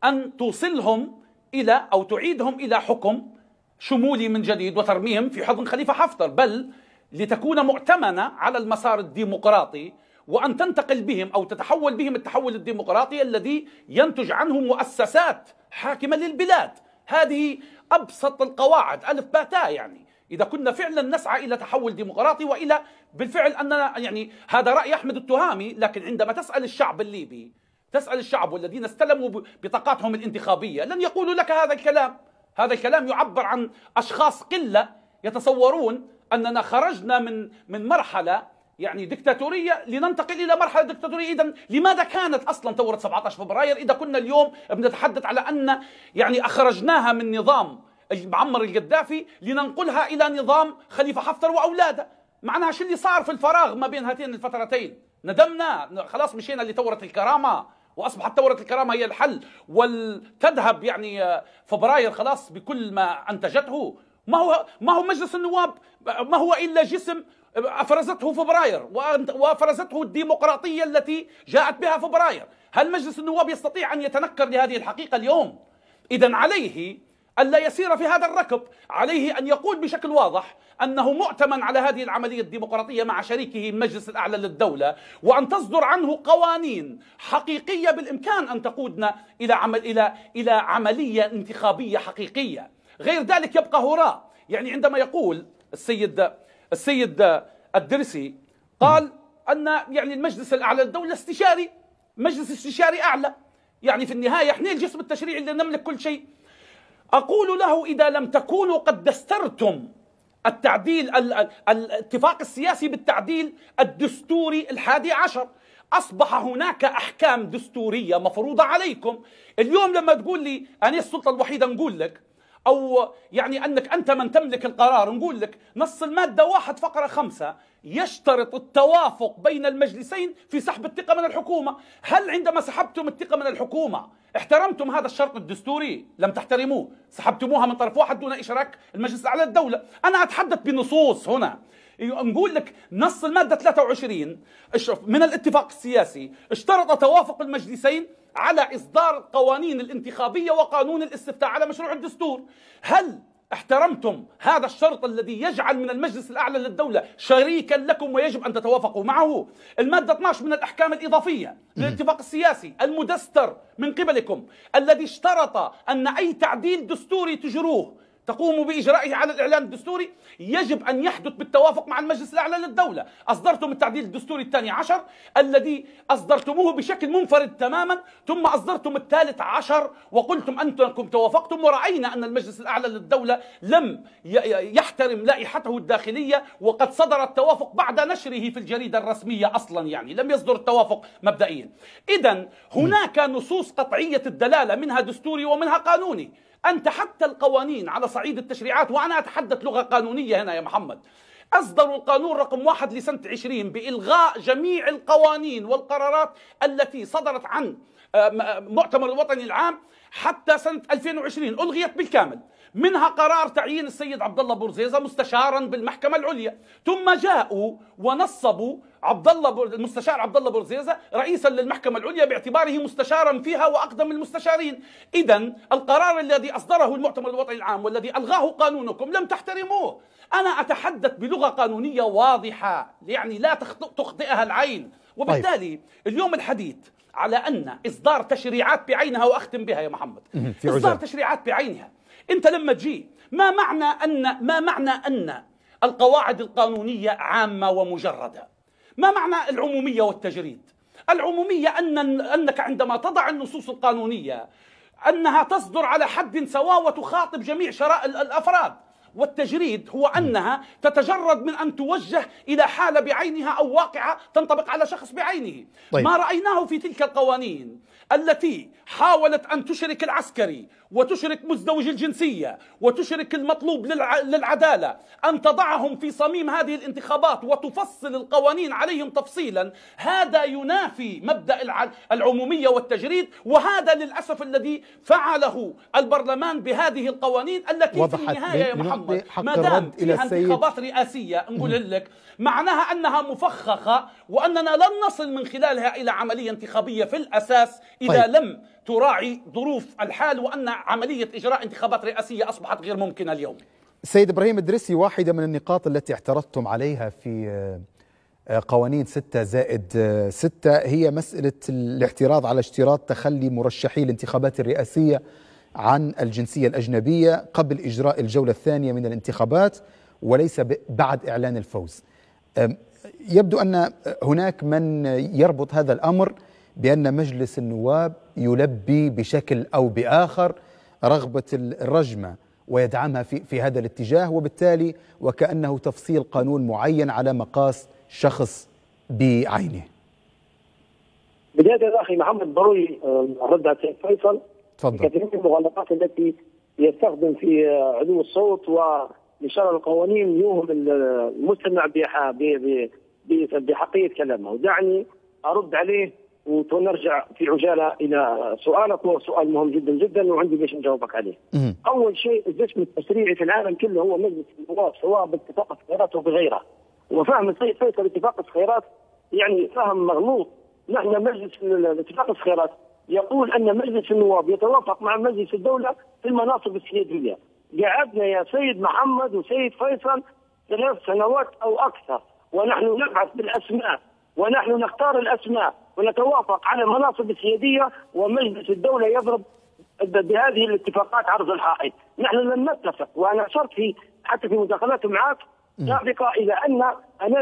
أن توصلهم إلى أو تعيدهم إلى حكم شمولي من جديد وترميهم في حضن خليفة حفتر بل لتكون مؤتمنة على المسار الديمقراطي وأن تنتقل بهم أو تتحول بهم التحول الديمقراطي الذي ينتج عنه مؤسسات حاكمة للبلاد. هذه أبسط القواعد ألف باء تاء يعني. إذا كنا فعلا نسعى إلى تحول ديمقراطي وإلى بالفعل اننا يعني هذا رأي أحمد التهامي لكن عندما تسأل الشعب الليبي تسأل الشعب والذين استلموا بطاقاتهم الانتخابية لن يقولوا لك هذا الكلام. هذا الكلام يعبر عن أشخاص قلة يتصورون أننا خرجنا من من مرحلة يعني دكتاتورية لننتقل إلى مرحلة دكتاتورية. اذا لماذا كانت أصلا ثورة 17 فبراير؟ إذا كنا اليوم بنتحدث على أن يعني أخرجناها من نظام معمر القذافي لننقلها إلى نظام خليفة حفتر وأولاده. معناها شو اللي صار في الفراغ ما بين هاتين الفترتين؟ ندمنا. خلاص مشينا لثورة الكرامة وأصبحت ثورة الكرامة هي الحل. ولتذهب يعني فبراير خلاص بكل ما أنتجته. ما هو ما هو مجلس النواب؟ ما هو إلا جسم أفرزته فبراير وأفرزته الديمقراطية التي جاءت بها فبراير. هل مجلس النواب يستطيع أن يتنكر لهذه الحقيقة اليوم؟ اذا عليه ألا يسير في هذا الركب عليه أن يقول بشكل واضح أنه مؤتمن على هذه العملية الديمقراطية مع شريكه المجلس الأعلى للدولة وأن تصدر عنه قوانين حقيقية بالإمكان أن تقودنا إلى عمل إلى إلى عملية انتخابية حقيقية. غير ذلك يبقى هراء. يعني عندما يقول السيد السيد الدرسي قال أن يعني المجلس الأعلى للدولة استشاري مجلس استشاري أعلى. يعني في النهاية إحنا الجسم التشريعي اللي نملك كل شيء. أقول له إذا لم تكونوا قد دسترتم التعديل الاتفاق السياسي بالتعديل الدستوري الحادي عشر. أصبح هناك أحكام دستورية مفروضة عليكم. اليوم لما تقول لي أنا السلطة الوحيدة نقول لك أو يعني أنك أنت من تملك القرار. نقول لك نص المادة واحد فقرة خمسة يشترط التوافق بين المجلسين في سحب الثقة من الحكومة. هل عندما سحبتم الثقة من الحكومة احترمتم هذا الشرط الدستوري؟ لم تحترموه. سحبتموها من طرف واحد دون إشراك المجلس الأعلى للدولة أنا أتحدث بنصوص هنا. نقول لك نص المادة 23 من الاتفاق السياسي اشترط توافق المجلسين على إصدار القوانين الانتخابية وقانون الاستفتاء على مشروع الدستور. هل احترمتم هذا الشرط الذي يجعل من المجلس الأعلى للدولة شريكا لكم ويجب أن تتوافقوا معه؟ المادة 12 من الأحكام الإضافية للاتفاق السياسي المدستر من قبلكم الذي اشترط أن أي تعديل دستوري تجروه تقوم بإجرائه على الإعلان الدستوري يجب أن يحدث بالتوافق مع المجلس الأعلى للدولة. أصدرتم التعديل الدستوري الثاني عشر الذي أصدرتموه بشكل منفرد تماما ثم أصدرتم الثالث عشر وقلتم أنكم توافقتم ورأينا أن المجلس الأعلى للدولة لم يحترم لائحته الداخلية وقد صدر التوافق بعد نشره في الجريدة الرسمية أصلا يعني لم يصدر التوافق مبدئيا. إذا هناك نصوص قطعية الدلالة منها دستوري ومنها قانوني. أنت حتى القوانين على صعيد التشريعات وأنا أتحدث لغة قانونية هنا يا محمد. أصدروا القانون رقم واحد لسنة 20 بإلغاء جميع القوانين والقرارات التي صدرت عن آه، مؤتمر الوطني العام حتى سنة 2020 ألغيت بالكامل. منها قرار تعيين السيد عبد الله بورزيزة مستشارا بالمحكمة العليا. ثم جاءوا ونصبوا عبد الله المستشار عبد الله بورزيزة رئيسا للمحكمة العليا باعتباره مستشارا فيها وأقدم المستشارين. اذا القرار الذي أصدره المؤتمر الوطني العام والذي ألغاه قانونكم لم تحترموه. أنا أتحدث بلغة قانونية واضحة يعني لا تخطئها العين. وبالتالي اليوم الحديث على أن إصدار تشريعات بعينها وأختم بها يا محمد. إصدار تشريعات بعينها. انت لما تجي ما معنى ان ما معنى أن القواعد القانونية عامة ومجردة؟ ما معنى العمومية والتجريد؟ العمومية ان أنك عندما تضع النصوص القانونية أنها تصدر على حد سواء وتخاطب جميع شرائع الأفراد. والتجريد هو أنها تتجرد من أن توجه إلى حالة بعينها أو واقعة تنطبق على شخص بعينه. طيب. ما رأيناه في تلك القوانين التي حاولت أن تشرك العسكري وتشرك مزدوج الجنسية وتشرك المطلوب للعدالة أن تضعهم في صميم هذه الانتخابات وتفصل القوانين عليهم تفصيلا هذا ينافي مبدأ العمومية والتجريد وهذا للأسف الذي فعله البرلمان بهذه القوانين التي في النهاية يا محمد ما دام فيها انتخابات رئاسية نقول لك معناها أنها مفخخة وأننا لن نصل من خلالها إلى عملية انتخابية في الأساس إذا طيب. لم تراعي ظروف الحال وأن عملية إجراء انتخابات رئاسية أصبحت غير ممكنة اليوم. سيد إبراهيم الدرسي واحدة من النقاط التي اعترضتم عليها في آه، قوانين 6 زائد 6 آه، هي مسألة الاعتراض على اشتراط تخلي مرشحي الانتخابات الرئاسية عن الجنسية الأجنبية قبل إجراء الجولة الثانية من الانتخابات وليس بعد إعلان الفوز يبدو أن هناك من يربط هذا الأمر بأن مجلس النواب يلبي بشكل أو بآخر رغبة الرجمة ويدعمها في, في هذا الاتجاه وبالتالي وكأنه تفصيل قانون معين على مقاس شخص بعينه. بداية أخي محمد ضروري الرد على السيد فيصل. تفضل. كثير من المغالطات التي يستخدم في علو الصوت وإشارة القوانين يوهم المستمع بحقية كلامه. ودعني أرد عليه ونرجع في عجالة إلى سؤالك وهو سؤال مهم جدا جدا وعندي باش نجاوبك عليه. مم. أول شيء الجسم التشريعي في العالم كله هو مجلس النواب سواء باتفاق الخيرات وبغيره. وفهم السيد فيصل اتفاق الخيرات يعني فهم مغلوط. نحن مجلس اتفاق الخيرات يقول أن مجلس النواب يتوافق مع مجلس الدولة في المناصب السيادية. قعدنا يا سيد محمد وسيد فيصل ثلاث سنوات أو أكثر ونحن نبعث بالأسماء ونحن نختار الأسماء ونتوافق على المناصب السياديه ومجلس الدولة يضرب بهذه الاتفاقات عرض الحائط، نحن لم نتفق وأنا أشرت في حتى في مداخلات معك سابقة إلى أن أنا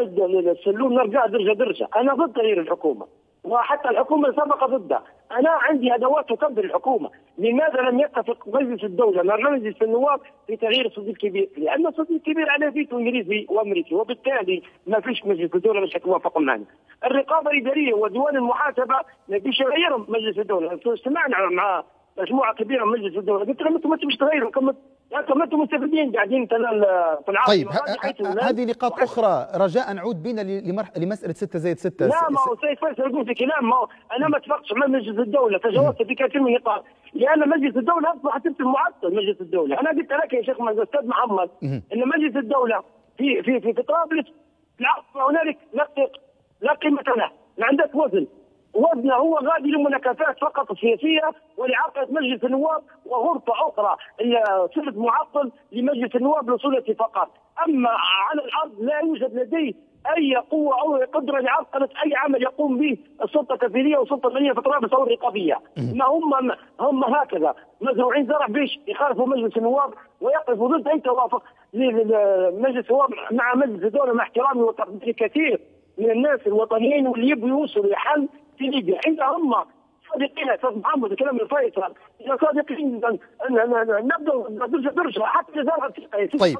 السلوم نرجع درجة درجة، أنا ضد تغيير الحكومة وحتى الحكومة السابقه ضدها، أنا عندي أدوات تكبر الحكومة، لماذا لم يتفق مجلس الدولة مع مجلس النواب في تغيير الصديق الكبير؟ لأن الصديق الكبير عليه فيتو إنجليزي وأمريكي وبالتالي ما فيش مجلس الدولة مش حيتوافق معنا. الرقابة الإدارية وديوان المحاسبة ما فيش يغيرهم مجلس الدولة، استمعنا مع مجموعة كبيرة من مجلس الدولة. قلت لهم أنتم مش تغيروا كم كم أنتم مستفيدين قاعدين في العاصمة. طيب هذه نقاط أخرى. رجاء نعود بنا لمسألة 6 زائد 6 لا ما هو سيد فيصل يقول في كلام ما هو أنا ما اتفقش مع مجلس الدولة. تجاوزت في كثير من النقاط. لأن مجلس الدولة أصبح تمثل معطل مجلس الدولة. أنا قلت لك يا شيخ الأستاذ محمد إن مجلس الدولة في في في, في طرابلس هنالك لا لا قيمة له. ما عندك وزن. وزنه هو غادي لمناكفات فقط سياسيه ولعقد مجلس النواب وغرفة أخرى صفة معطل لمجلس النواب لوصول اتفاقات، أما على الأرض لا يوجد لديه أي قوة أو قدرة لعرقلة أي عمل يقوم به السلطة التنفيذيه والسلطة الامنيه في طرابلس أو الرقابيه، ما هم هم هكذا. مزروعين زرع بيش يخالفوا مجلس النواب ويقفوا ضد أي توافق لمجلس النواب مع مجلس الدولة مع احترامي وتقديري كثير من الناس الوطنيين واللي يبغوا يوصلوا لحل في ليبيا اذا هم صادقين أستاذ محمد كلام الفيصل إذا صادقين نبدأ درجه درجه حتى إذا طيب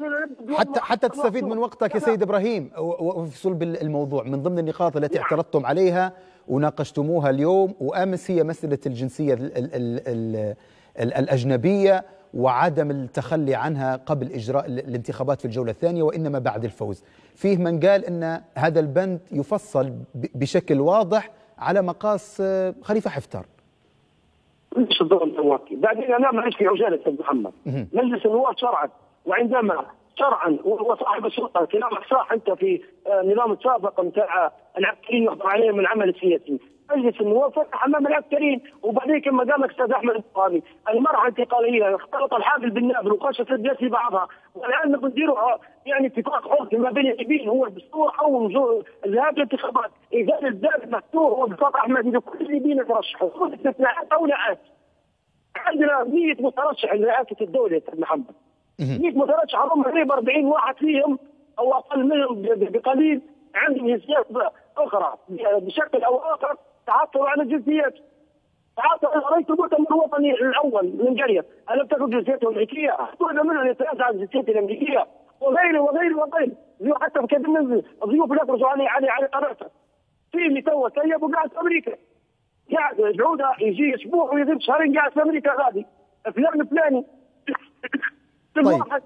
حتى حتى تستفيد من وقتك يا سيد إبراهيم وفي صلب الموضوع من ضمن النقاط التي نعم. اعترضتم عليها وناقشتموها اليوم وأمس هي مسألة الجنسية ال ال ال ال الأجنبية وعدم التخلي عنها قبل إجراء الانتخابات في الجولة الثانية وإنما بعد الفوز. فيه من قال إن هذا البند يفصل بشكل واضح على مقاس آه، خليفة حفتر. مش الدور النوابي بعدين أنا ما في عجالة أستاذ محمد. مجلس النواب شرعا. وعندما شرعا وصاحب السلطة كلامك صح أنت في آه، نظام السابق بتاع العسكريين يحضر عليهم من العمل السياسي مجلس النواب فتح أمام العسكريين وبعدين كما قال لك أستاذ أحمد القاضي المرحله الانتقالية اختلط الحافل بالنابل وقاشت الناس في بعضها. والآن بنديروا يعني اتفاق عرفي ما بين اللاعبين هو الدستور أو الذهاب للانتخابات إذا الباب مفتوح واتفاق أحمد كل اللاعبين يترشحوا استثناءات أو لا. عندنا 100 مترشح لرئاسة الدولة أستاذ محمد. 100 مترشح هم قريب 40 واحد فيهم أو أقل منهم بقليل عندهم جنسيات أخرى بشكل أو اخر تعثروا على الجنسيات تعثروا رئيس المؤتمر الوطني الأول من قريه ألم تكن جنسيته أمريكية؟ طلب منه أن يتنازع عن جنسيته الأمريكية. وغيره وغيره وغيره حتى كثير من الضيوف اللي يخرجوا علي علي علي قناته. في اللي تو سيب وقاعد في أمريكا. قاعد العوده يجي أسبوع ويغيب شهرين قاعد في أمريكا غادي. فلان فلاني. طيب.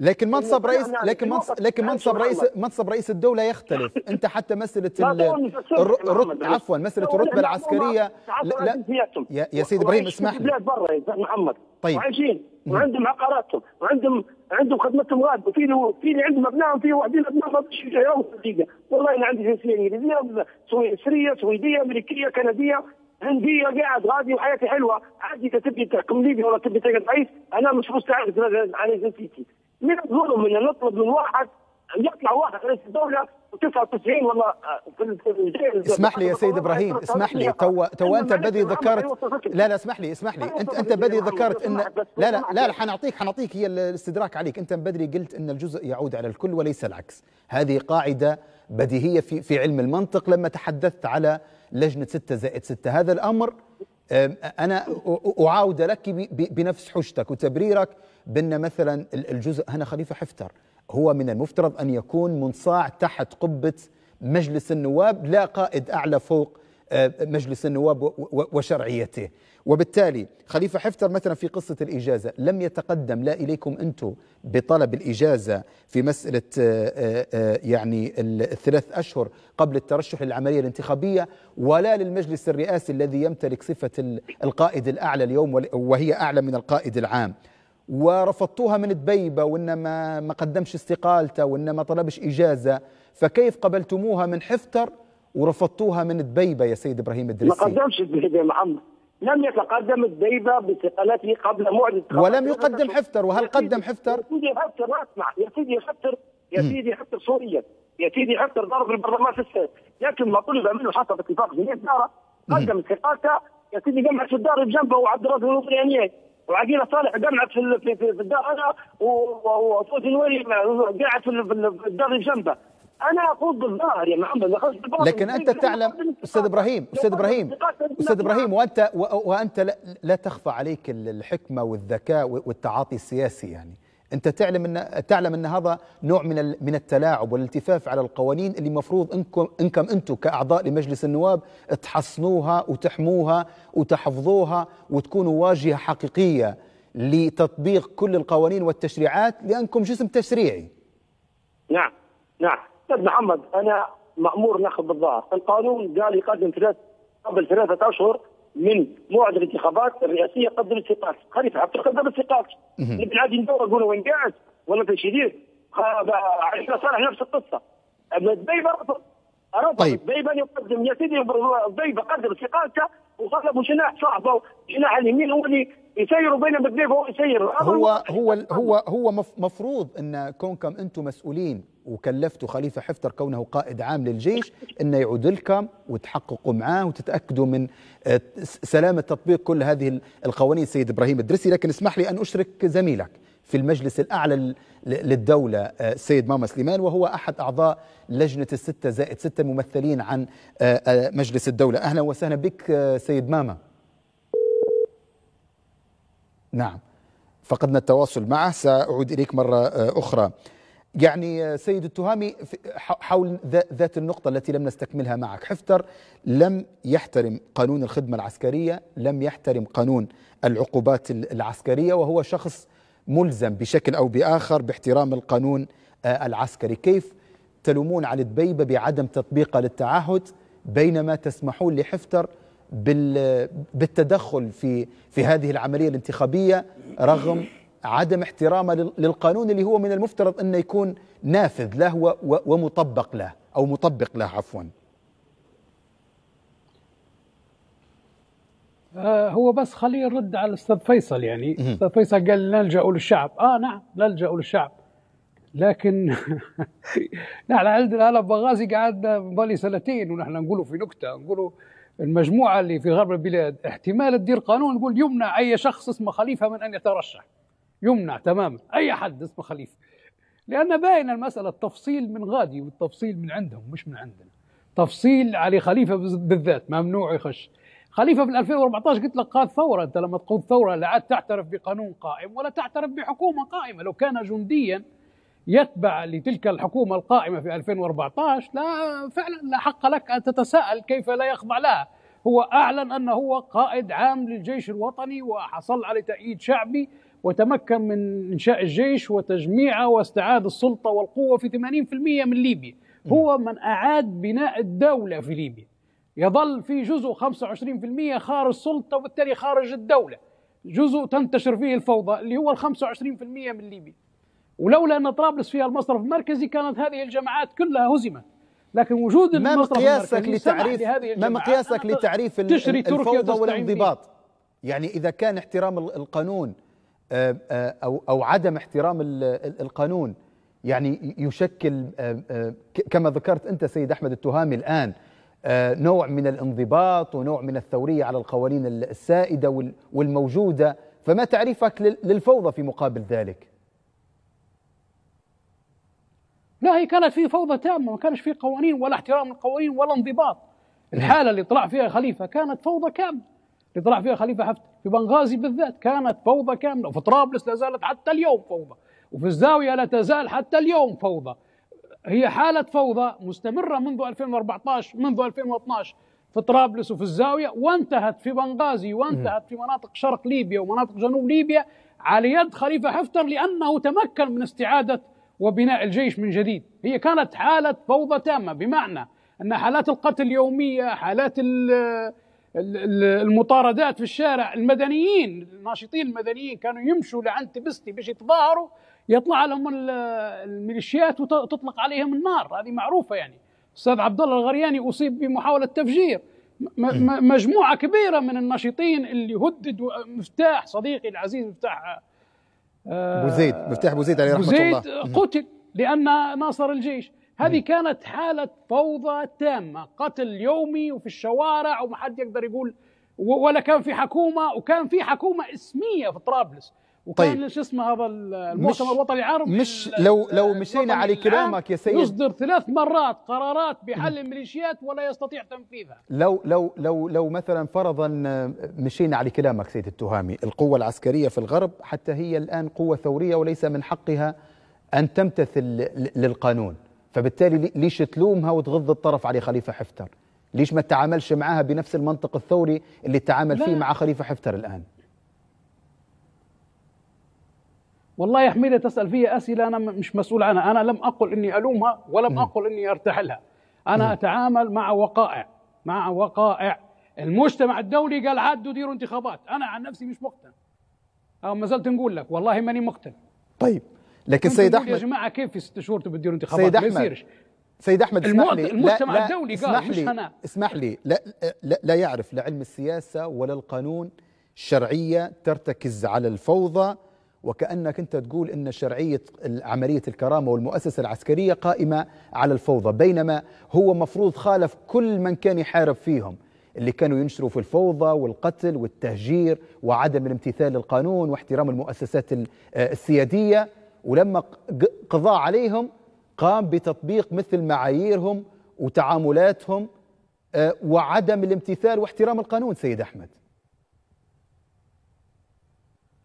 لكن منصب رئيس لكن منصب لكن منصب رئيس منصب رئيس الدولة يختلف. أنت حتى مسألة الرتبه عفوا مسألة الرتبه العسكرية. لا يا, يا سيدي إبراهيم اسمح لي. بلاد برا يا محمد. طيب. وعايشين. وعندهم عقاراتهم. وعندهم عندهم خدمتهم غاد. وفي في اللي عندهم ابنائهم في واحدين ابنائهم ما فيش دقيقه والله أنا عندي جنسيه انجليزيه سويسرية سويدية أمريكية كندية هندية قاعد غادي وحياتي حلوة. عادي اذا تبي تحكم ليبيا ولا تبي تقعد رئيس أنا مش مستعد. على جنسيتي. من الظلم ان نطلب من واحد يطلع واحد رئيس الدولة و99 والله آه، في اسمح لي يا سيد إبراهيم اسمح لي تو تو أنت بدري ذكرت لا لا اسمح لي اسمح لي. انت أنت بدي ذكرت ان لا لا لا حنعطيك حنعطيك هي الاستدراك عليك. أنت بدري قلت إن الجزء يعود على الكل وليس العكس. هذه قاعدة بديهية في في علم المنطق لما تحدثت على لجنة 6 زائد 6 هذا الأمر أنا أعاود لك بنفس حجتك وتبريرك بأن مثلا الجزء هنا خليفة حفتر هو من المفترض أن يكون منصاع تحت قبة مجلس النواب لا قائد أعلى فوق آه، مجلس النواب وشرعيته. وبالتالي خليفة حفتر مثلا في قصة الإجازة لم يتقدم لا إليكم أنتم بطلب الإجازة في مسألة آه، آه، يعني الثلاث أشهر قبل الترشح للعملية الانتخابية ولا للمجلس الرئاسي الذي يمتلك صفة القائد الأعلى اليوم وهي أعلى من القائد العام. ورفضتوها من دبيبة وإن ما, ما قدمش استقالته وإن ما طلبش إجازة. فكيف قبلتموها من حفتر ورفضتوها من دبيبة يا سيد إبراهيم الدريسي؟ ما قدمش دبيبة يا محمد لم يتقدم دبيبة باستقالته قبل موعد ولم يقدم حفتر. وهل قدم حفتر؟ يا سيدي حفتر أسمع. يا سيدي حفتر يا سيدي حفتر سوريا. يا سيدي حفتر ضرب البرلمان في السيف لكن ما طلب منه حسب اتفاق جميع الدارة قدم استقالته. يا سيدي جمع الدار بجنبه وعبد الرزاق الأوكرانيين وعقيلة صالح قمعت في في, في, في الدار أنا وصوت الولي قاعد في الدار اللي جنبه أنا أقول بالظاهر يا محمد لكن أنت تعلم أستاذ إبراهيم أستاذ إبراهيم أستاذ إبراهيم وانت وأنت لا, لا تخفى عليك الحكمة والذكاء والتعاطي السياسي يعني. أنت تعلم ان تعلم أن هذا نوع من من التلاعب والالتفاف على القوانين اللي المفروض انكم إنكم أنتم كأعضاء لمجلس النواب تحصنوها وتحموها وتحفظوها وتكونوا واجهة حقيقية لتطبيق كل القوانين والتشريعات لأنكم جسم تشريعي. نعم نعم أستاذ محمد أنا مأمور ناخذ بالظاهر، القانون قال يقدم ثلاث قبل ثلاثة أشهر من موعد الانتخابات الرئاسية قدم الاستقالة، خليفة حتى قدم الاستقالة، ابن عادي ندور أقول وين قاعد ولا في شديد عشان صالح نفس القصة. الدبيبه رفض طيب. الدبيبه يقدم يا سيدي الدبيبه قدم استقالته وطلبوا جناح صاحبه جناح اليمين هو اللي يسيروا بينهم الدبيبه هو يسير. هو هو هو هو مفروض أن كونكم أنتم مسؤولين وكلفتوا خليفة حفتر كونه قائد عام للجيش أنه يعود لكم وتحققوا معاه وتتأكدوا من آه، سلامة تطبيق كل هذه القوانين سيد إبراهيم الدرسي لكن اسمح لي أن أشرك زميلك في المجلس الأعلى للدولة آه، سيد ماما سليمان وهو أحد أعضاء لجنة الستة زائد ستة الممثلين عن آه، مجلس الدولة. أهلا وسهلا بك سيد ماما. نعم. فقدنا التواصل معه. سأعود إليك مرة أخرى. يعني سيد التهامي حول ذات النقطة التي لم نستكملها معك. حفتر لم يحترم قانون الخدمة العسكرية لم يحترم قانون العقوبات العسكرية وهو شخص ملزم بشكل أو بآخر باحترام القانون آه، العسكري. كيف تلومون على دبيبة بعدم تطبيقه للتعهد بينما تسمحون لحفتر بالتدخل في في هذه العملية الانتخابية رغم عدم احترامه للقانون اللي هو من المفترض انه يكون نافذ له ومطبق له أو مطبق له عفوا. آه هو بس خليه يرد على الأستاذ فيصل يعني. الأستاذ فيصل قال نلجأ للشعب. آه نعم نلجأ للشعب. لكن نحن عندنا أنا بغازي قعدنا بالي سنتين ونحن نقولوا في نكتة نقولوا المجموعة اللي في غرب البلاد احتمال تدير قانون يقول يمنع أي شخص اسمه خليفة من أن يترشح. يمنع تماما أي حد اسمه خليفة. لأن باين المسألة التفصيل من غادي والتفصيل من عندهم مش من عندنا. تفصيل علي خليفة بالذات ممنوع يخش. خليفة في 2014 قلت لك قاد ثورة أنت لما تقود ثورة لا عاد تعترف بقانون قائم ولا تعترف بحكومة قائمة. لو كان جنديا يتبع لتلك الحكومة القائمة في 2014 لا فعلا لا حق لك أن تتساءل كيف لا يخضع لها. هو أعلن أنه هو قائد عام للجيش الوطني وحصل على تأييد شعبي وتمكن من إنشاء الجيش وتجميعه واستعاد السلطة والقوة في 80% من ليبيا. هو من أعاد بناء الدولة في ليبيا. يظل في جزء 25% خارج السلطة وبالتالي خارج الدولة. جزء تنتشر فيه الفوضى اللي هو ال 25% من ليبيا. ولولا أن طرابلس فيها المصرف المركزي كانت هذه الجماعات كلها هزمت. لكن وجود ما مقياسك لتعريف ما مقياسك لتعريف الفوضى والانضباط؟ يعني إذا كان احترام القانون آه، آه، أو أو عدم احترام القانون. يعني يشكل آه، كما ذكرت أنت سيد أحمد التهامي الآن نوع من الانضباط ونوع من الثورية على القوانين السائدة والموجودة. فما تعريفك للفوضى في مقابل ذلك؟ لا هي كانت في فوضى تامة ما كانش في قوانين ولا احترام القوانين ولا انضباط. الحالة اللي طلع فيها خليفة كانت فوضى كاملة اللي طلع فيها خليفة حفتر في بنغازي بالذات كانت فوضى كاملة وفي طرابلس لا زالت حتى اليوم فوضى وفي الزاوية لا تزال حتى اليوم فوضى. هي حالة فوضى مستمرة منذ 2014 منذ 2012 في طرابلس وفي الزاوية وانتهت في بنغازي وانتهت في مناطق شرق ليبيا ومناطق جنوب ليبيا على يد خليفة حفتر لأنه تمكن من استعادة وبناء الجيش من جديد. هي كانت حالة فوضى تامة بمعنى أن حالات القتل اليومية حالات المطاردات في الشارع المدنيين الناشطين المدنيين كانوا يمشوا لعند تبستي باش يتظاهروا يطلع لهم الميليشيات وتطلق عليهم النار. هذه معروفة يعني. أستاذ عبد الله الغرياني أصيب بمحاولة تفجير. مجموعة كبيرة من الناشطين اللي هددوا مفتاح صديقي العزيز مفتاح آه، بوزيد مفتاح بوزيد عليه رحمة الله. بوزيد قتل لأن ناصر الجيش. هذه كانت حالة فوضى تامة. قتل يومي وفي الشوارع وما حد يقدر يقول ولا كان في حكومة وكان في حكومة اسمية في طرابلس. وكان طيب. شو اسمه هذا المؤتمر الوطني العربي مش لو لو مشينا على كلامك يا سيد. يصدر ثلاث مرات قرارات بحل الميليشيات ولا يستطيع تنفيذها. لو لو لو لو مثلا فرضا مشينا على كلامك سيد التهامي القوة العسكرية في الغرب حتى هي الآن قوة ثورية وليس من حقها أن تمتثل للقانون. فبالتالي ليش تلومها وتغض الطرف على خليفة حفتر؟ ليش ما تعاملش معها بنفس المنطق الثوري اللي تعامل فيه مع خليفة حفتر الآن؟ والله يا حميدة تسأل فيها أسئلة أنا مش مسؤول عنها. أنا لم أقل إني ألومها ولم أقل إني أرتحلها. أنا أتعامل مع وقائع مع وقائع. المجتمع الدولي قال عادوا ديروا انتخابات. أنا عن نفسي مش مقتنع. أو ما زلت نقول لك والله ماني مقتنع. طيب. لكن سيد أحمد يا جماعة كيف في ست شهور تبي تديروا انتخابات؟ سيد أحمد ما يصيرش. سيد أحمد اسمح لي. المجتمع لا الدولي قال اسمح مش لي أنا. اسمح لي. لا, لا لا يعرف لا علم السياسة ولا القانون الشرعيه ترتكز على الفوضى وكأنك أنت تقول أن شرعية عملية الكرامة والمؤسسة العسكرية قائمة على الفوضى. بينما هو مفروض خالف كل من كان يحارب فيهم اللي كانوا ينشروا في الفوضى والقتل والتهجير وعدم الامتثال للقانون واحترام المؤسسات السيادية. ولما قضى عليهم قام بتطبيق مثل معاييرهم وتعاملاتهم وعدم الامتثال واحترام القانون سيد أحمد.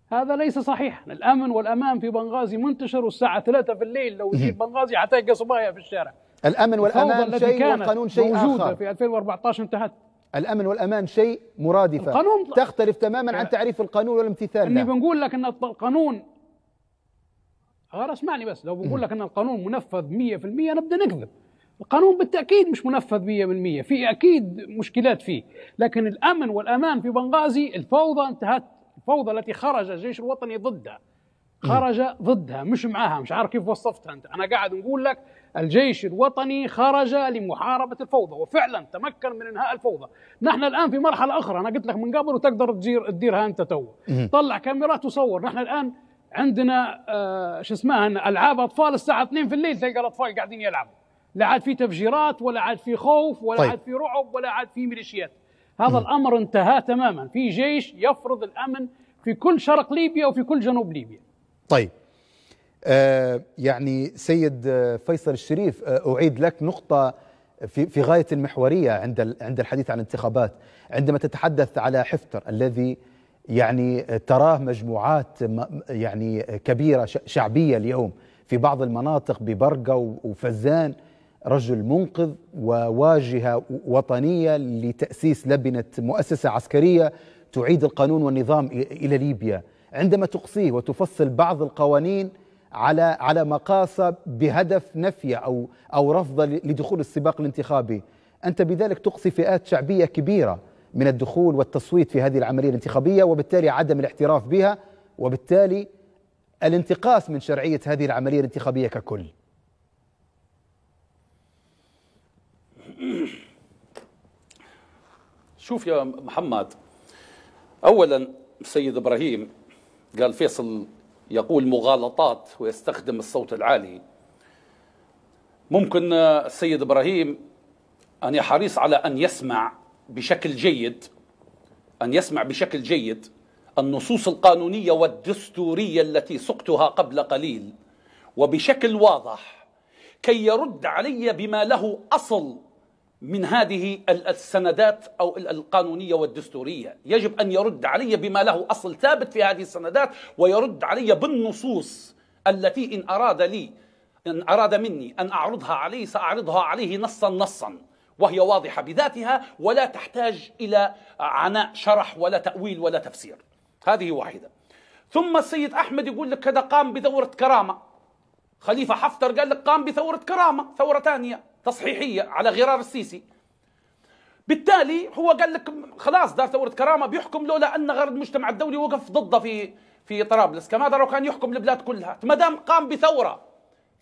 هذا ليس صحيحا. الأمن والأمان في بنغازي منتشر والساعة 3 في الليل. لو جيت بنغازي حتلقى صبايا في الشارع. الأمن والأمان شيء والقانون شيء موجودة آخر. في 2014 انتهت. الأمن والأمان شيء مرادفة. القانون تختلف تماما عن تعريف القانون والامتثال. إني بنقول لك إن القانون غير اسمعني بس لو بنقول لك إن القانون منفذ 100% نبدأ نكذب. القانون بالتأكيد مش منفذ 100% في أكيد مشكلات فيه. لكن الأمن والأمان في بنغازي الفوضى انتهت. الفوضى التي خرج الجيش الوطني ضدها. خرج ضدها مش معها مش عارف كيف وصفتها أنت. أنا قاعد نقول لك الجيش الوطني خرج لمحاربة الفوضى وفعلا تمكن من إنهاء الفوضى. نحن الآن في مرحلة أخرى أنا قلت لك من قبل وتقدر تدير تديرها أنت تو. طلع كاميرات وصور. نحن الآن عندنا آه شو اسمها ألعاب أطفال الساعة 2 في الليل تلقى الأطفال قاعدين يلعبوا. لا عاد في تفجيرات ولا عاد في خوف ولا طيب. عاد في رعب ولا عاد في ميليشيات. هذا الأمر انتهى تماما. في جيش يفرض الأمن في كل شرق ليبيا وفي كل جنوب ليبيا. طيب. آه يعني سيد فيصل الشريف آه أعيد لك نقطة في في غاية المحورية عند عند الحديث عن الانتخابات عندما تتحدث على حفتر الذي يعني تراه مجموعات يعني كبيرة شعبية اليوم. في بعض المناطق ببرقة وفزان رجل منقذ وواجهة وطنية لتأسيس لبنة مؤسسة عسكرية تعيد القانون والنظام إلى ليبيا. عندما تقصيه وتفصل بعض القوانين على على مقاصة بهدف نفي أو أو رفض لدخول السباق الانتخابي أنت بذلك تقصي فئات شعبية كبيرة. من الدخول والتصويت في هذه العملية الانتخابية وبالتالي عدم الاعتراف بها وبالتالي الانتقاص من شرعية هذه العملية الانتخابية ككل. شوف يا محمد اولا السيد إبراهيم قال فيصل يقول مغالطات ويستخدم الصوت العالي. ممكن السيد إبراهيم أن حريص على أن يسمع بشكل جيد أن يسمع بشكل جيد النصوص القانونية والدستورية التي سقتها قبل قليل. وبشكل واضح كي يرد علي بما له أصل من هذه السندات أو القانونية والدستورية، يجب أن يرد علي بما له أصل ثابت في هذه السندات ويرد علي بالنصوص التي إن أراد لي إن أراد مني أن أعرضها عليه سأعرضها عليه نصا نصا. وهي واضحة بذاتها ولا تحتاج إلى عناء شرح ولا تأويل ولا تفسير. هذه واحدة. ثم السيد أحمد يقول لك كذا قام بثورة كرامة. خليفة حفتر قال لك قام بثورة كرامة، ثورة ثانية. تصحيحية على غرار السيسي بالتالي هو قال لك خلاص دار ثورة كرامة بيحكم لولا أن غير المجتمع الدولي وقف ضده في في طرابلس كما لو كان يحكم البلاد كلها ما دام قام بثورة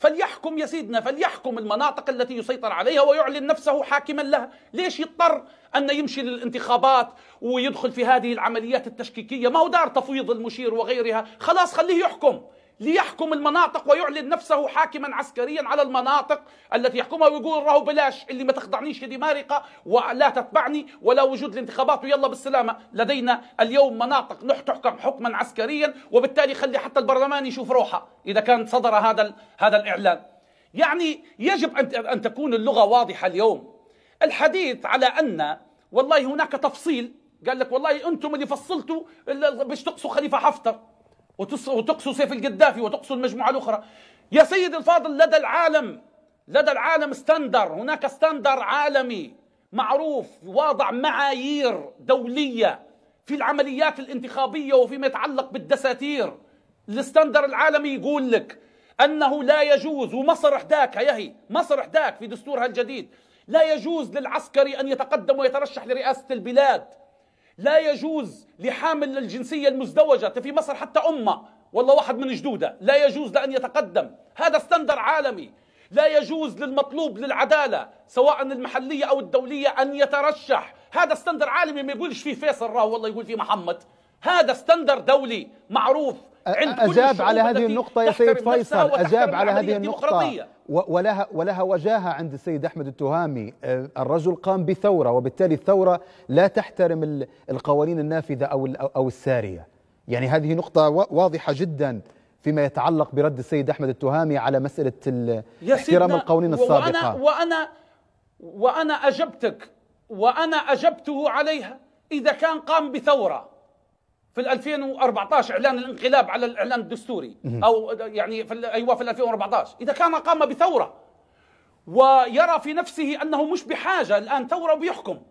فليحكم يا سيدنا فليحكم المناطق التي يسيطر عليها ويعلن نفسه حاكما لها. ليش يضطر أن يمشي للانتخابات ويدخل في هذه العمليات التشكيكية؟ ما هو دار تفويض المشير وغيرها. خلاص خليه يحكم. ليحكم المناطق ويعلن نفسه حاكما عسكريا على المناطق التي يحكمها ويقول راهو بلاش اللي ما تخضعنيش يدي مارقة ولا تتبعني ولا وجود الانتخابات ويلا بالسلامة. لدينا اليوم مناطق تحكم حكما عسكريا وبالتالي خلي حتى البرلمان يشوف روحه إذا كان صدر هذا هذا الإعلان. يعني يجب أن تكون اللغة واضحة اليوم. الحديث على أن والله هناك تفصيل قال لك والله أنتم اللي فصلتوا باش تقصوا خليفة حفتر. وتقصوا سيف القذافي وتقصوا المجموعة الأخرى. يا سيدي الفاضل لدى العالم لدى العالم standard هناك standard عالمي معروف واضع معايير دولية في العمليات الانتخابية وفيما يتعلق بالدساتير. ال standard العالمي يقول لك أنه لا يجوز ومصر حذاك هي مصر حذاك في دستورها الجديد. لا يجوز للعسكري أن يتقدم ويترشح لرئاسة البلاد. لا يجوز لحامل الجنسية المزدوجة في مصر حتى أمه ولا واحد من جدوده لا يجوز له أن يتقدم. هذا standard عالمي. لا يجوز للمطلوب للعدالة سواء المحلية أو الدولية أن يترشح. هذا standard عالمي ما يقولش فيه فيصل راه ولا يقول فيه محمد. هذا ستندر دولي معروف. عند أجاب على هذه النقطة يا سيد فيصل أجاب على هذه النقطة. ولها ولها وجاهة عند السيد أحمد التهامي. آه، الرجل قام بثورة وبالتالي الثورة لا تحترم القوانين النافذة أو أو السارية. يعني هذه نقطة واضحة جدا فيما يتعلق برد السيد أحمد التهامي على مسألة احترام القوانين السابقة. وأنا وأنا وأنا أجبتك وأنا أجبته عليها إذا كان قام بثورة. في 2014 إعلان الانقلاب على الإعلان الدستوري. أو يعني في أيوه في 2014 إذا كان قام بثورة ويرى في نفسه أنه مش بحاجة الآن ثورة بيحكم.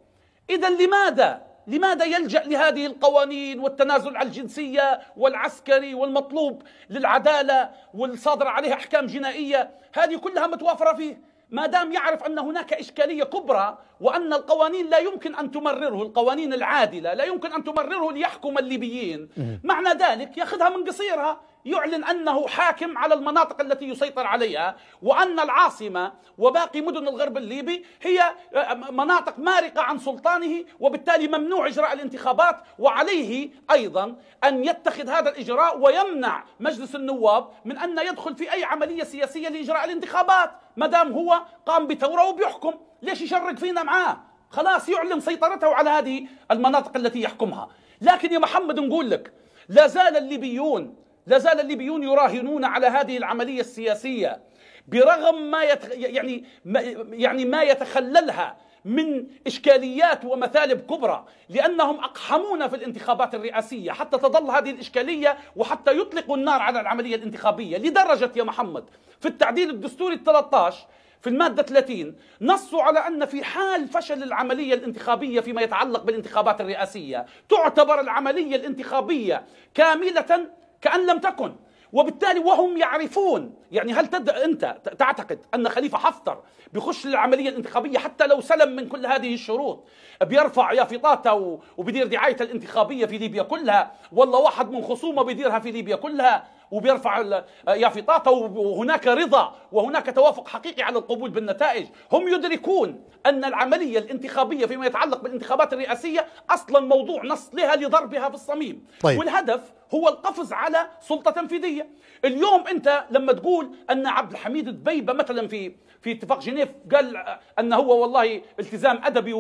إذا لماذا؟ لماذا يلجأ لهذه القوانين والتنازل على الجنسية والعسكري والمطلوب للعدالة والصادره عليها أحكام جنائية؟ هذه كلها متوافرة فيه. ما دام يعرف أن هناك إشكالية كبرى وأن القوانين لا يمكن أن تمرره القوانين العادلة لا يمكن أن تمرره ليحكم الليبيين. معنى ذلك يأخذها من قصيرها. يعلن أنه حاكم على المناطق التي يسيطر عليها وأن العاصمة وباقي مدن الغرب الليبي هي آه، مناطق مارقة عن سلطانه وبالتالي ممنوع إجراء الانتخابات وعليه أيضا أن يتخذ هذا الإجراء ويمنع مجلس النواب من أن يدخل في أي عملية سياسية لإجراء الانتخابات ما دام هو قام بثورة وبيحكم. ليش يشرق فينا معاه؟ خلاص يعلن سيطرته على هذه المناطق التي يحكمها. لكن يا محمد نقول لك لا زال الليبيون لا زال الليبيون يراهنون على هذه العملية السياسية برغم ما يتخ... يعني ما يعني ما يتخللها من إشكاليات ومثالب كبرى لأنهم اقحمونا في الانتخابات الرئاسية حتى تظل هذه الإشكالية وحتى يطلقوا النار على العملية الانتخابية. لدرجة يا محمد في التعديل الدستوري ال 13 في المادة 30 نصوا على أن في حال فشل العملية الانتخابية فيما يتعلق بالانتخابات الرئاسية تعتبر العملية الانتخابية كاملة كأن لم تكن. وبالتالي وهم يعرفون. يعني هل تد... أنت تعتقد أن خليفة حفتر بيخش للعملية الانتخابية حتى لو سلم من كل هذه الشروط بيرفع يافطاته وبيدير دعايته الانتخابية في ليبيا كلها والله واحد من خصومه بيديرها في ليبيا كلها؟ وبيرفع يافطاته وهناك رضا وهناك توافق حقيقي على القبول بالنتائج. هم يدركون أن العملية الانتخابية فيما يتعلق بالانتخابات الرئاسية أصلا موضوع نص لها لضربها في الصميم. طيب. والهدف هو القفز على سلطة تنفيذية. اليوم أنت لما تقول أن عبد الحميد دبيبة مثلا في في اتفاق جنيف قال أن هو والله التزام أدبي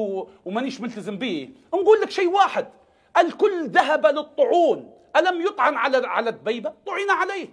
ومانيش ملتزم به. نقول لك شيء واحد. الكل ذهب للطعون. ألم يطعن على على دبيبة طعن عليه.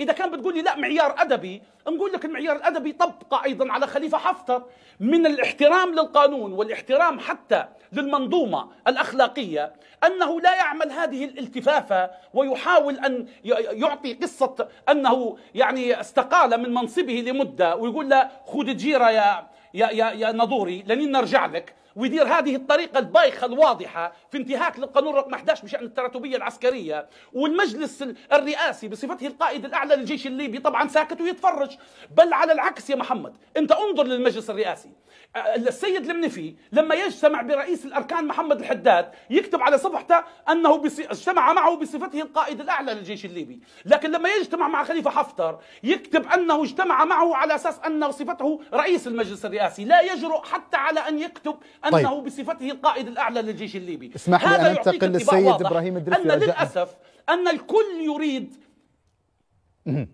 إذا كان بتقول لي لا معيار أدبي نقول لك المعيار الأدبي طبق أيضا على خليفة حفتر. من الاحترام للقانون والاحترام حتى للمنظومة الأخلاقية أنه لا يعمل هذه الالتفافة ويحاول أن يعطي قصة أنه يعني استقال من منصبه لمدة ويقول له خذ جيرة يا يا يا, يا نظوري لن نرجع لك. ويدير هذه الطريقة البايخة الواضحة في انتهاك للقانون رقم 11 بشأن التراتبية العسكرية. والمجلس الرئاسي بصفته القائد الأعلى للجيش الليبي طبعا ساكت ويتفرج. بل على العكس يا محمد أنت انظر للمجلس الرئاسي. السيد المنفي لما يجتمع برئيس الأركان محمد الحداد يكتب على صفحته أنه اجتمع معه بصفته القائد الأعلى للجيش الليبي، لكن لما يجتمع مع خليفة حفتر يكتب أنه اجتمع معه على أساس انه صفته رئيس المجلس الرئاسي، لا يجرؤ حتى على أن يكتب أنه طيب. بصفته القائد الأعلى للجيش الليبي. اسمح لي أن أنتقل للسيد إبراهيم الدرفي أن للأسف أن الكل يريد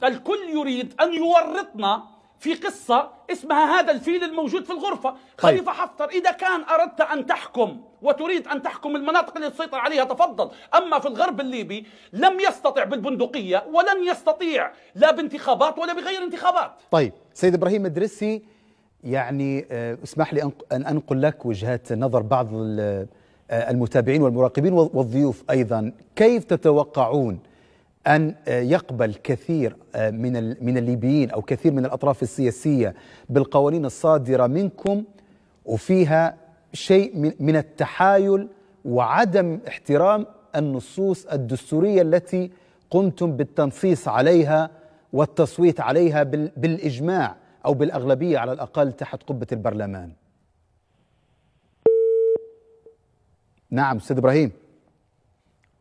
الكل يريد أن يورطنا في قصة اسمها هذا الفيل الموجود في الغرفة. طيب. خليفة حفتر إذا كان أردت أن تحكم وتريد أن تحكم المناطق التي تسيطر عليها تفضل. أما في الغرب الليبي لم يستطع بالبندقية ولن يستطيع لا بانتخابات ولا بغير انتخابات. طيب سيد إبراهيم الدرسي يعني آه، اسمح لي أن أنقل لك وجهات نظر بعض آه، المتابعين والمراقبين والضيوف أيضا. كيف تتوقعون أن يقبل كثير آه، من من الليبيين أو كثير من الأطراف السياسية بالقوانين الصادرة منكم وفيها شيء من التحايل وعدم احترام النصوص الدستورية التي قمتم بالتنصيص عليها والتصويت عليها بالإجماع أو بالأغلبية على الأقل تحت قبة البرلمان. نعم أستاذ إبراهيم.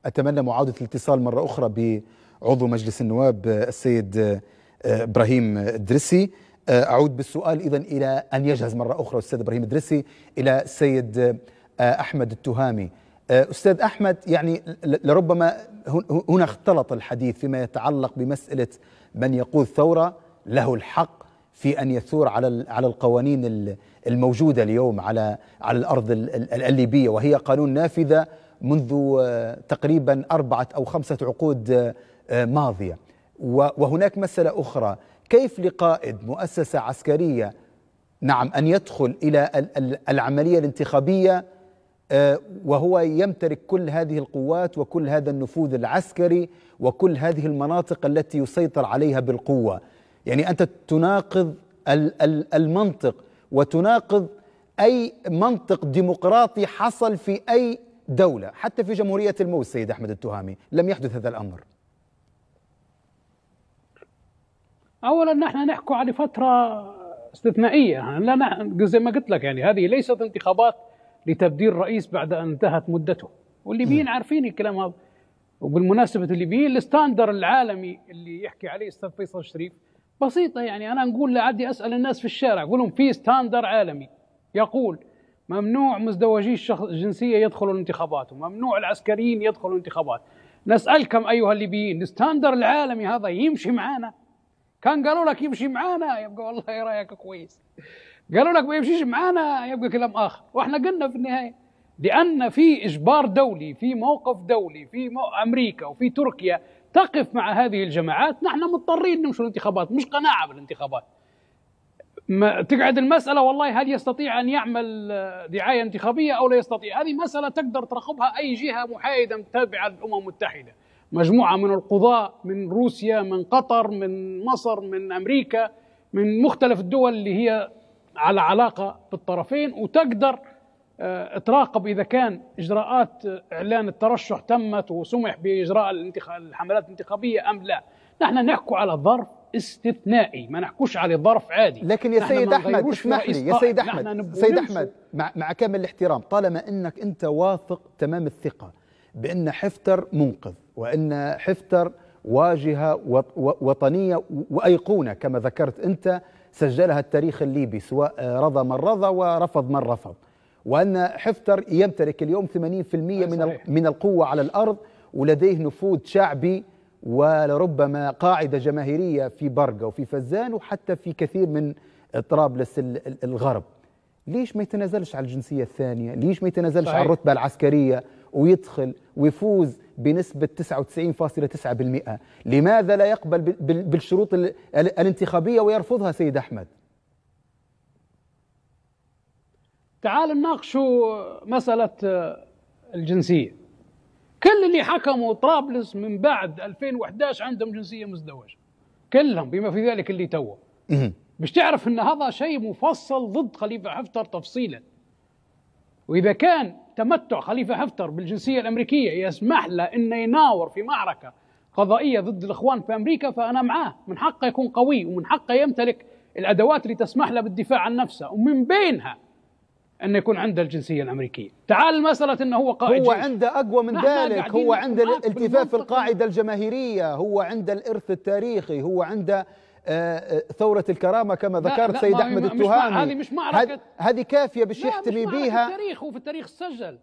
أتمنى معاودة الاتصال مرة أخرى بعضو مجلس النواب السيد آه، إبراهيم الدرسي آه، أعود بالسؤال إذا إلى أن يجهز مرة أخرى أستاذ إبراهيم الدرسي إلى السيد آه، أحمد التهامي. أستاذ أحمد يعني لربما هنا اختلط الحديث فيما يتعلق بمسألة من يقود ثورة له الحق في أن يثور على على القوانين الموجودة اليوم على على الأرض الليبية وهي قانون نافذة منذ آه، تقريبا أربعة أو خمسة عقود آه، آه، ماضية. وهناك مسألة أخرى. كيف لقائد مؤسسة عسكرية نعم أن يدخل إلى العملية الانتخابية وهو يمتلك كل هذه القوات وكل هذا النفوذ العسكري وكل هذه المناطق التي يسيطر عليها بالقوة؟ يعني أنت تناقض المنطق وتناقض أي منطق ديمقراطي حصل في أي دولة حتى في جمهورية الموت سيد أحمد التهامي لم يحدث هذا الأمر. أولا نحن نحكي على فترة استثنائية لا زي ما قلت لك يعني هذه ليست انتخابات لتبديل رئيس بعد أن انتهت مدته. والليبيين عارفين الكلام هذا. وبالمناسبة الليبيين ال standard العالمي اللي يحكي عليه أستاذ فيصل الشريف بسيطة يعني أنا نقول لعدي أسأل الناس في الشارع أقول لهم في standard عالمي يقول ممنوع مزدوجي الجنسية يدخلوا الانتخابات وممنوع العسكريين يدخلوا الانتخابات. نسألكم أيها الليبيين الستاندر العالمي هذا يمشي معانا؟ كان قالوا لك يمشي معانا؟ يبقى والله رأيك كويس. قالوا لك ما يمشيش معانا؟ يبقى كلام آخر. وإحنا قلنا في النهاية لأن في إجبار دولي في موقف دولي في أمريكا وفي تركيا تقف مع هذه الجماعات نحن مضطرين نمشي الانتخابات مش قناعة بالانتخابات. ما تقعد المسألة والله هل يستطيع أن يعمل دعاية انتخابية أو لا يستطيع؟ هذه مسألة تقدر تراقبها أي جهة محايدة تابعة للأمم المتحدة. مجموعة من القضاء من روسيا من قطر من مصر من أمريكا من مختلف الدول اللي هي على علاقة بالطرفين وتقدر آه، تراقب إذا كان إجراءات إعلان الترشح تمت وسمح بإجراء الحملات الانتخابية أم لا. نحن نحكي على ظرف استثنائي ما نحكوش على ظرف عادي. لكن يا سيد أحمد اسمح لي يا سيد أحمد سيد أحمد مع, مع كامل الاحترام طالما إنك أنت واثق تمام الثقة بأن حفتر منقذ وأن حفتر واجهة وطنية وأيقونة كما ذكرت أنت سجلها التاريخ الليبي سواء رضى من رضى ورفض من رفض. وأن حفتر يمتلك اليوم 80% من من القوة على الأرض ولديه نفوذ شعبي ولربما قاعدة جماهيرية في برقة وفي فزان وحتى في كثير من طرابلس الغرب. ليش ما يتنازلش على الجنسية الثانية؟ ليش ما يتنازلش صحيح. على الرتبة العسكرية ويدخل ويفوز بنسبة 99.9% لماذا لا يقبل بالشروط الانتخابية ويرفضها سيد أحمد؟ تعال نناقشوا مسألة الجنسية. كل اللي حكموا طرابلس من بعد 2011 عندهم جنسية مزدوجة. كلهم بما في ذلك اللي توه. مش تعرف إن هذا شيء مفصل ضد خليفة حفتر تفصيلا. وإذا كان تمتع خليفة حفتر بالجنسية الأمريكية يسمح له إنه يناور في معركة قضائية ضد الإخوان في أمريكا فأنا معاه. من حقه يكون قوي ومن حقه يمتلك الأدوات اللي تسمح له بالدفاع عن نفسه. ومن بينها أن يكون عنده الجنسية الأمريكية. تعال مسألة أنه هو قائد هو عنده أقوى من ذلك هو عنده الالتفاف في القاعدة الجماهيرية هو عنده الإرث التاريخي هو عنده آه، آه، ثورة الكرامة كما ذكرت سيد أحمد التهامي. هذه مش معركة. هذه كافية باش يحتمي بيها. في التاريخ وفي التاريخ سجل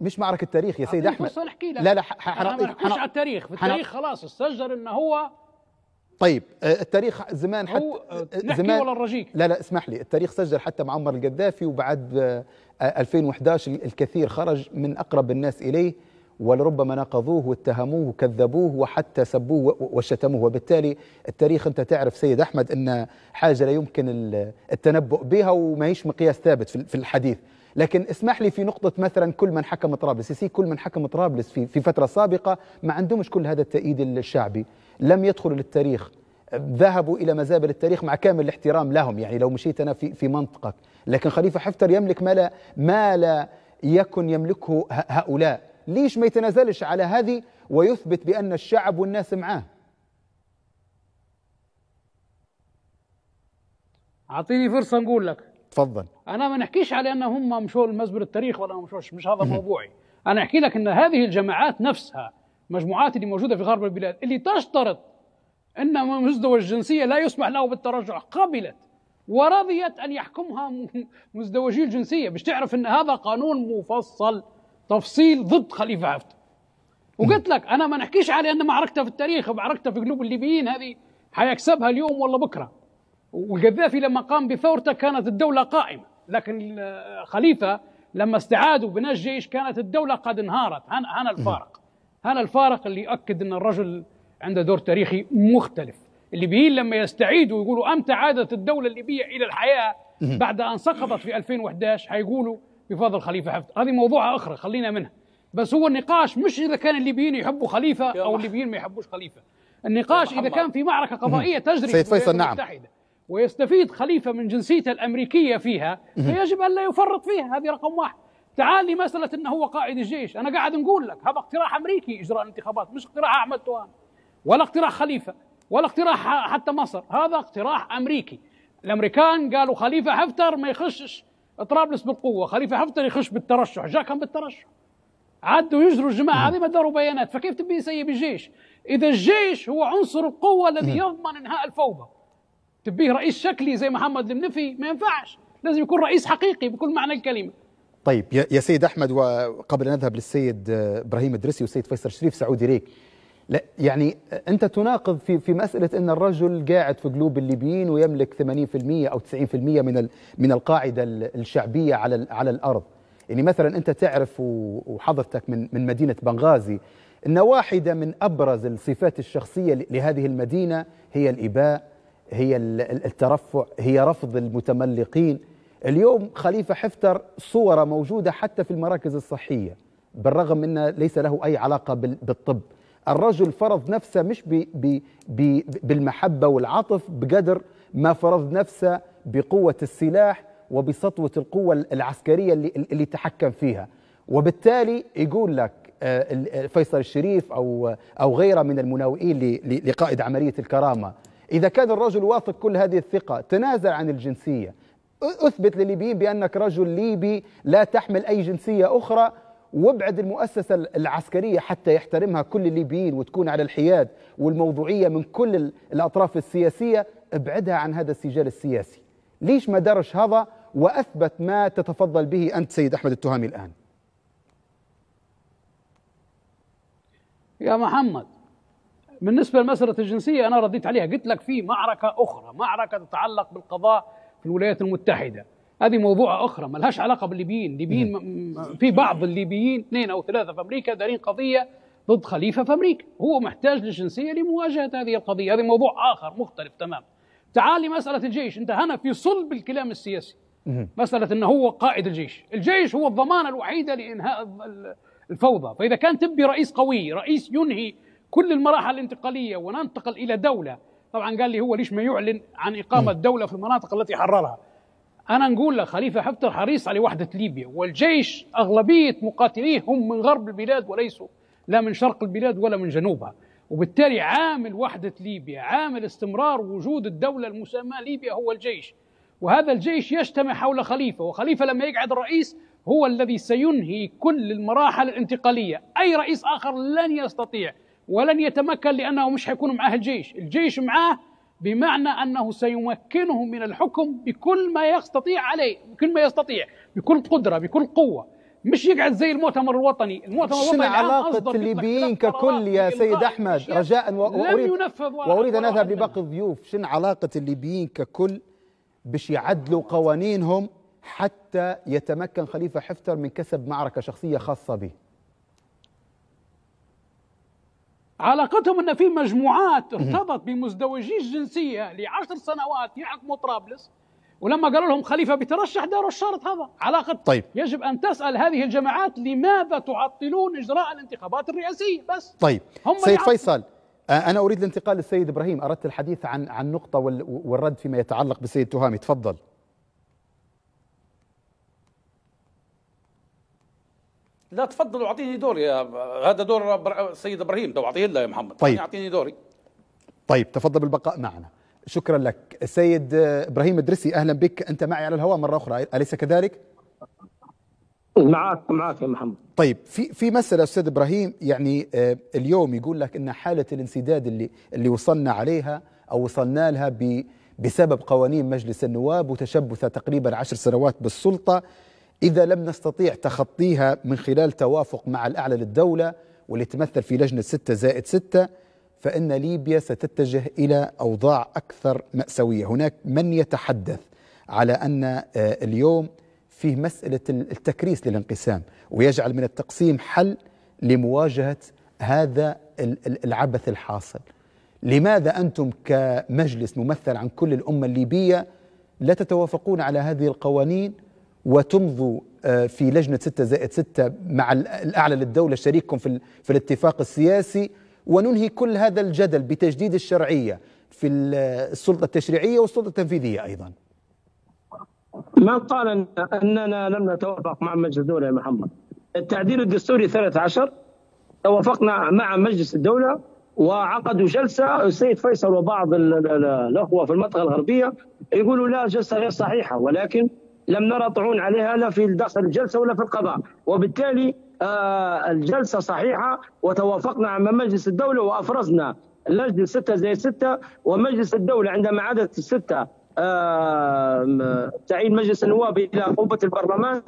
مش معركة تاريخ يا سيد لك. لا لا ما على التاريخ. في التاريخ خلاص استسجل إنه هو طيب آه، التاريخ زمان حتى هو آه، زمان ولا الرجيك لا لا اسمح لي. التاريخ سجل حتى معمر القذافي وبعد 2011 آه، الكثير خرج من أقرب الناس إليه ولربما ناقضوه واتهموه وكذبوه وحتى سبوه وشتموه. وبالتالي التاريخ أنت تعرف سيد أحمد أن حاجة لا يمكن التنبؤ بها وما هيش مقياس ثابت في الحديث. لكن اسمح لي في نقطة مثلا كل من حكم طرابلس. يسي كل من حكم طرابلس في, في فترة سابقة ما عندهمش كل هذا التأييد الشعبي. لم يدخلوا للتاريخ ذهبوا إلى مزابل التاريخ مع كامل الاحترام لهم يعني لو مشيت أنا في, في منطقك. لكن خليفة حفتر يملك ما لا, ما لا يكن يملكه هؤلاء. ليش ما يتنازلش على هذه ويثبت بأن الشعب والناس معاه؟ أعطيني فرصة نقول لك. تفضل. أنا ما نحكيش على أن هم مشوا المزبر التاريخ ولا مشوش مش هذا موضوعي. أنا أحكي لك أن هذه الجماعات نفسها مجموعات اللي موجودة في غرب البلاد اللي تشترط إن مزدوج الجنسية لا يسمح له بالترجع قبلت ورضيت أن يحكمها مزدوجي الجنسية. مش تعرف إن هذا قانون مفصل تفصيل ضد خليفة حفتر وقلت لك أنا ما نحكيش على ان معركته في التاريخ ومعركته في قلوب الليبيين هذه حيكسبها اليوم ولا بكرة. والقذافي لما قام بثورته كانت الدولة قائمة لكن خليفة لما استعادوا بناء الجيش كانت الدولة قد انهارت هنا الفارق. هنا الفارق اللي يؤكد أن الرجل عنده دور تاريخي مختلف. الليبيين لما يستعيدوا يقولوا أمتى عادت الدولة الليبية إلى الحياة بعد أن سقطت في 2011 هيقولوا بفضل خليفة حفتر هذه موضوع آخر خلينا منها. بس هو النقاش مش إذا كان الليبيين يحبوا خليفة أو الليبيين ما يحبوش خليفة. النقاش إذا كان في معركة قضائية تجري سيد فيصل نعم. المتحدة ويستفيد خليفة من جنسيته الأمريكية فيها فيجب أن لا يفرط فيها. هذه رقم واحد. تعال لي مسألة أنه هو قائد الجيش. أنا قاعد نقول لك هذا اقتراح أمريكي إجراء الانتخابات مش اقتراح أحمد توان ولا اقتراح خليفة ولا اقتراح حتى مصر. هذا اقتراح أمريكي. الأمريكان قالوا خليفة حفتر ما يخشش طرابلس بالقوة خليفة حفتر يخش بالترشح. جاء كان بالترشح؟ عدوا يجروا الجماعة هذه ما داروا بيانات. فكيف تبي يسيب الجيش؟ إذا الجيش هو عنصر القوة الذي يضمن إنهاء الفوضى. تبيه رئيس شكلي زي محمد المنفي؟ ما ينفعش. لازم يكون رئيس حقيقي بكل معنى الكلمة. طيب يا سيد أحمد وقبل أن نذهب للسيد إبراهيم الدرسي والسيد فيصل شريف سعود إليك. لا يعني أنت تناقض في في مسألة أن الرجل قاعد في قلوب الليبيين ويملك 80% أو 90% من من القاعدة الشعبية على على الأرض. يعني مثلا أنت تعرف وحضرتك من من مدينة بنغازي أن واحدة من أبرز الصفات الشخصية لهذه المدينة هي الإباء هي الترفع هي رفض المتملقين. اليوم خليفة حفتر صورة موجودة حتى في المراكز الصحية بالرغم أنه ليس له أي علاقة بالطب. الرجل فرض نفسه مش بي بي بي بالمحبة والعطف بقدر ما فرض نفسه بقوة السلاح وبسطوة القوة العسكرية اللي, اللي تحكم فيها. وبالتالي يقول لك آه، فيصل الشريف أو, أو غيره من المناوئين لقائد عملية الكرامة إذا كان الرجل واثق كل هذه الثقة تنازل عن الجنسية. أثبت للليبيين بأنك رجل ليبي لا تحمل أي جنسية أخرى وابعد المؤسسة العسكرية حتى يحترمها كل الليبيين وتكون على الحياد والموضوعية من كل الأطراف السياسية. ابعدها عن هذا السجال السياسي. ليش ما درش هذا؟ وأثبت ما تتفضل به أنت سيد أحمد التهامي الآن. يا محمد بالنسبة لمسألة الجنسية أنا رديت عليها قلت لك في معركة أخرى معركة تتعلق بالقضاء في الولايات المتحدة. هذه موضوع أخرى ما لهاش علاقة بالليبيين. الليبيين في بعض الليبيين اثنين أو ثلاثة في أمريكا دارين قضية ضد خليفة في أمريكا. هو محتاج للجنسيه لمواجهة هذه القضية. هذه موضوع آخر مختلف تمام. تعال لمسألة الجيش. أنت هنا في صلب الكلام السياسي. مسألة إنه هو قائد الجيش. الجيش هو الضمانة الوحيدة لإنهاء الفوضى. فإذا كان تبي رئيس قوي رئيس ينهي كل المراحل الانتقالية وننتقل إلى دولة طبعا قال لي هو ليش ما يعلن عن إقامة دولة في المناطق التي حررها. أنا نقول لك خليفة حفتر حريص على وحدة ليبيا والجيش أغلبية مقاتليه هم من غرب البلاد وليسوا لا من شرق البلاد ولا من جنوبها. وبالتالي عامل وحدة ليبيا عامل استمرار وجود الدولة المسماة ليبيا هو الجيش. وهذا الجيش يجتمع حول خليفة وخليفة لما يقعد الرئيس هو الذي سينهي كل المراحل الانتقالية. أي رئيس آخر لن يستطيع ولن يتمكن لأنه مش حيكون معاه الجيش. الجيش معاه بمعنى أنه سيمكنه من الحكم بكل ما يستطيع عليه بكل ما يستطيع بكل قدرة بكل قوة. مش يقعد زي المؤتمر الوطني. المؤتمر شنو الوطني الآن علاقة الليبيين ككل يا سيد أحمد؟ رجاء وأريد وأريد أن أذهب لباقي. الضيوف. شنو علاقة الليبيين ككل باش يعدلوا قوانينهم حتى يتمكن خليفة حفتر من كسب معركة شخصية خاصة به؟ علاقتهم أن في مجموعات ارتبط بمزدوجي الجنسيه لعشر سنوات يحكموا طرابلس. ولما قالوا لهم خليفة بيترشح داروا الشرط هذا. علاقة طيب. يجب أن تسأل هذه الجماعات لماذا تعطلون إجراء الانتخابات الرئاسية؟ بس. طيب. هم سيد. فيصل أنا أريد الانتقال للسيد إبراهيم. أردت الحديث عن عن وال- والرد فيما يتعلق بالسيد تهامي. تفضل. لا تفضلوا اعطيني دوري يا هذا دور بر- سيد إبراهيم. تو اعطيه له يا محمد. طيب. أعطيني دوري. طيب تفضل بالبقاء معنا. شكرا لك. السيد آه، إبراهيم الدرسي أهلا بك. أنت معي على الهواء مرة أخرى. أليس كذلك؟ معك معك يا محمد. طيب في في مسألة أستاذ إبراهيم يعني آه، اليوم يقول لك أن حالة الانسداد اللي اللي وصلنا عليها أو وصلنا لها ب- بسبب قوانين مجلس النواب وتشبثها تقريبا عشر سنوات بالسلطة إذا لم نستطيع تخطيها من خلال توافق مع الأعلى للدولة واللي تمثل في لجنة ستة زائد ستة فإن ليبيا ستتجه إلى أوضاع أكثر مأساوية. هناك من يتحدث على أن آه، اليوم فيه مسألة التكريس للانقسام ويجعل من التقسيم حل لمواجهة هذا ال- ال- العبث الحاصل. لماذا أنتم كمجلس ممثل عن كل الأمة الليبية لا تتوافقون على هذه القوانين؟ وتمضوا آه، في لجنة ستة زائد ستة مع ال- الأعلى للدولة شريككم في, في الاتفاق السياسي. وننهي كل هذا الجدل بتجديد الشرعية في ال- السلطة التشريعية والسلطة التنفيذية أيضا. من قال أن- أننا لم نتوافق مع مجلس الدولة يا محمد. التعديل الدستوري 13 توافقنا مع مجلس الدولة وعقدوا جلسة السيد فيصل وبعض ال- ال- ال- الأخوة في المنطقة الغربية يقولوا لا جلسة غير صحيحة ولكن لم نرى طعون عليها لا في داخل الجلسة ولا في القضاء. وبالتالي آه الجلسة صحيحة وتوافقنا مع مجلس الدولة وأفرزنا لجنة 6 زي 6 ومجلس الدولة عندما عادت الستة آه، تعيين مجلس النواب إلى قوة البرلمان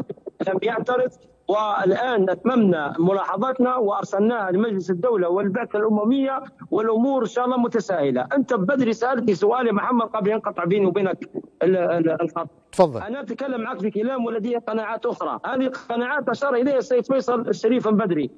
لم يعترض. والآن أتممنا ملاحظاتنا وأرسلناها لمجلس الدولة والبعثة الأممية والأمور إن شاء الله متساهلة، أنت بدري سألتني سؤال يا محمد قبل ينقطع بيني وبينك ال- ال- الخط. تفضل. أنا أتكلم معك في كلام ولدي قناعات أخرى، هذه قناعات أشار إليها السيد فيصل الشريف بدري.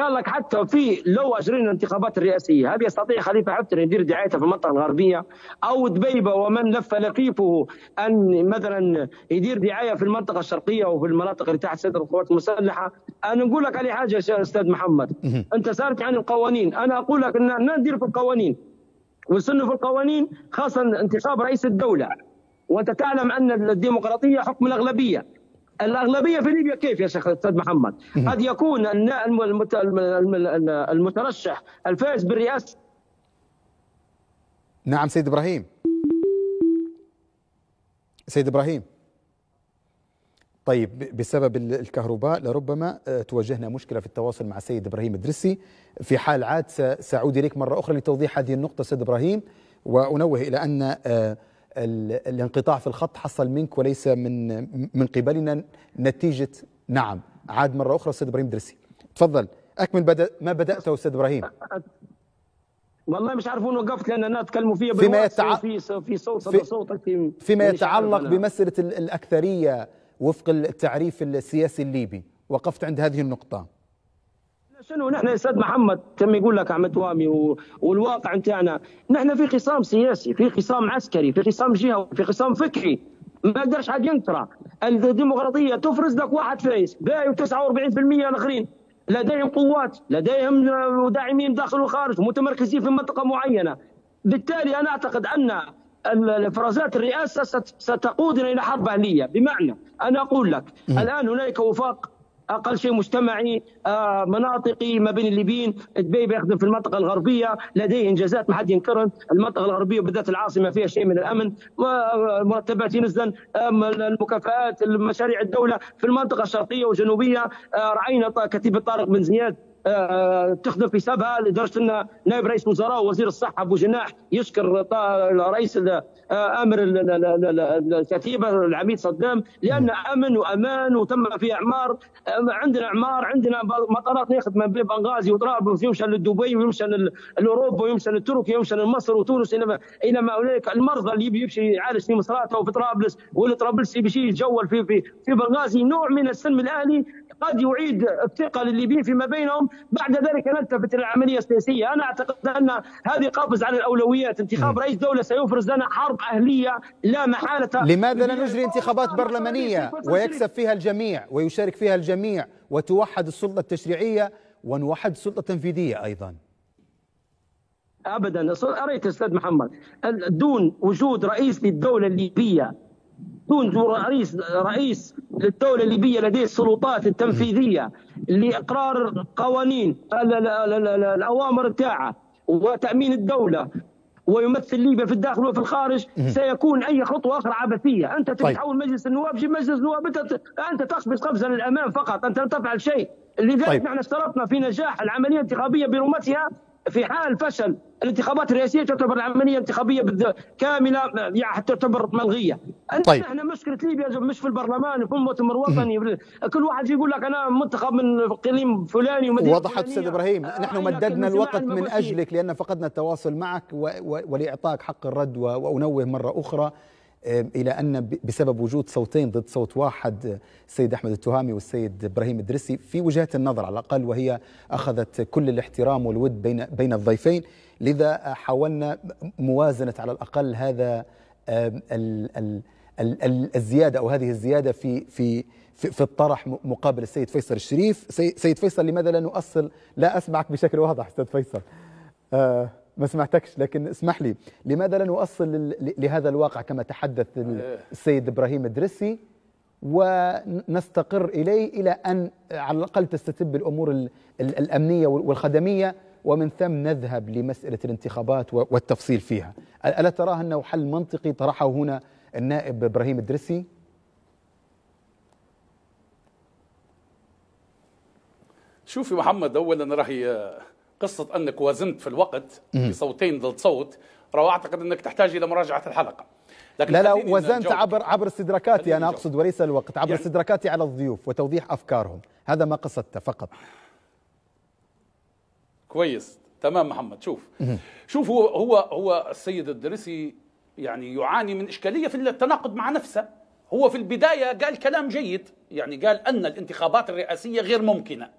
قال لك حتى في لو اجرينا الانتخابات الرئاسية هل يستطيع خليفة حفتر يدير دعايته في المنطقة الغربية أو دبيبة ومن لف لفيفه أن مثلا يدير دعاية في المنطقة الشرقية وفي المناطق اللي تحت سيطره القوات المسلحة. أنا نقول لك على حاجة يا أستاذ محمد. أنت سألت عن القوانين. أنا أقول لك إن ندير في القوانين. في القوانين خاصة انتخاب رئيس الدولة. وأنت تعلم أن الديمقراطية حكم الأغلبية. الأغلبية في ليبيا كيف يا شيخ أستاذ محمد؟ قد يكون المترشح الفائز بالرئاسة. نعم سيد إبراهيم. سيد إبراهيم. طيب بسبب ال- الكهرباء لربما آه، تواجهنا مشكلة في التواصل مع سيد إبراهيم الدرسي في حال عاد س- سأعود إليك مرة أخرى لتوضيح هذه النقطة سيد إبراهيم. وأنوه إلى أن آه، الانقطاع في الخط حصل منك وليس من من قبلنا. نتيجة نعم. عاد مرة أخرى سيد إبراهيم الدرسي تفضل. أكمل بدأ ما بدأته أستاذ إبراهيم. والله مش عارف وين وقفت لأن أنا اتكلموا فيها فيما يتع- في في صوت في- صوتك في فيما يتعلق أنا. بمسألة ال- الأكثرية وفق التعريف السياسي الليبي. وقفت عند هذه النقطة. شنو نحن يا أستاذ محمد؟ كما يقول لك عم توامي و... والواقع نتاعنا نحن في خصام سياسي في خصام عسكري في خصام جهوي في خصام فكري. ما قدرش حد ينكره. الديمقراطية تفرز لك واحد فايز باقي 49% الآخرين. لديهم قوات لديهم داعمين داخل وخارج متمركزين في منطقة معينة. بالتالي أنا أعتقد أن ال- الإفرازات الرئاسة ست- ستقودنا إلى حرب أهلية. بمعنى أنا أقول لك الآن هنالك وفاق أقل شيء مجتمعي آه، مناطقي ما بين الليبيين دبيبه يخدم في المنطقة الغربية لديه إنجازات ما حد ينكرها المنطقة الغربية وبالذات العاصمة فيها شيء من الأمن مرتبات ينزل آم، المكافآت المشاريع الدولة في المنطقة الشرقية والجنوبية. آه، رأينا كتيبه طارق بن زياد. آه، تخدم في سبها لدرجة أن نائب رئيس وزراء ووزير الصحة أبو جناح يشكر رئيس آه، أمر الكتيبة العميد صدام لأن أمن وأمان وتم في إعمار. آه، عندنا إعمار عندنا مطارات ناخذ من بنغازي وطرابلس يمشى لدبي ويمشى لأوروبا ويمشى لتركيا ويمشى لمصر وتونس إلى إلى ما هنالك. المرضى اللي يمشي يعالج في مصراته وفي طرابلس واللي طرابلس يمشي يتجول في في في بنغازي نوع من السلم الأهلي. قد يعيد الثقة للليبيين فيما بينهم. بعد ذلك نلتفت إلى العملية السياسية. أنا أعتقد أن هذه قفز على الأولويات. انتخاب رئيس دولة سيفرز لنا حرب أهلية لا محالة. لماذا لا نجري انتخابات برلمانية ويكسب فيها الجميع ويشارك فيها الجميع وتوحد السلطة التشريعية ونوحد السلطه التنفيذيه أيضا؟ ابدا. أريت أستاذ محمد دون وجود رئيس للدولة الليبية دون رئيس رئيس للدوله الليبية لديه السلطات التنفيذية لإقرار قوانين الأوامر تاعه وتأمين الدولة ويمثل ليبيا في الداخل وفي الخارج سيكون أي خطوة أخرى عبثية، أنت تبي طيب. تحول مجلس النواب جيب مجلس النواب أنت أنت تقفز قفزه للأمام فقط، أنت لم تفعل شيء، لذلك طيب. نحن اشترطنا في نجاح العملية الانتخابية برمتها في حال فشل الانتخابات الرئاسية تعتبر العملية انتخابية كاملة يعني حتى تعتبر ملغية. طيب. إحنا مشكلة ليبيا مش في البرلمان في المؤتمر الوطني كل واحد يقول لك أنا منتخب من اقليم فلاني ومدينة وضحت أستاذ إبراهيم نحن مددنا الوقت من أجلك لأن فقدنا التواصل معك ولإعطاك حق الرد وأنوه مرة أخرى إلى أن بسبب وجود صوتين ضد صوت واحد السيد أحمد التهامي والسيد إبراهيم الدرسي في وجهة النظر على الأقل وهي أخذت كل الاحترام والود بين بين الضيفين. لذا حاولنا موازنة على الأقل هذا الزيادة أو هذه الزيادة في في في, الطرح مقابل السيد فيصل الشريف. سيد فيصل لماذا لا نؤصل؟ لا أسمعك بشكل واضح أستاذ فيصل. آه. ما سمعتكش لكن اسمح لي لماذا لا نؤصل لهذا الواقع كما تحدث السيد إبراهيم الدرسي ونستقر إليه إلى أن على الأقل تستتب الأمور الأمنية والخدمية ومن ثم نذهب لمسألة الانتخابات والتفصيل فيها ألا تراه أنه حل منطقي طرحه هنا النائب إبراهيم الدرسي؟ شوفي محمد أولا راهي قصة أنك وازنت في الوقت بصوتين ضد صوت راهو أعتقد أنك تحتاج إلى مراجعة الحلقة. لكن لا لا وزنت عبر عبر استدراكاتي أنا أقصد وليس الوقت عبر يعني استدراكاتي على الضيوف وتوضيح أفكارهم. هذا ما قصدته فقط. كويس. تمام محمد شوف. شوف هو هو هو السيد الدرسي يعني يعاني من إشكالية في التناقض مع نفسه. هو في البداية قال كلام جيد يعني قال أن الانتخابات الرئاسية غير ممكنة.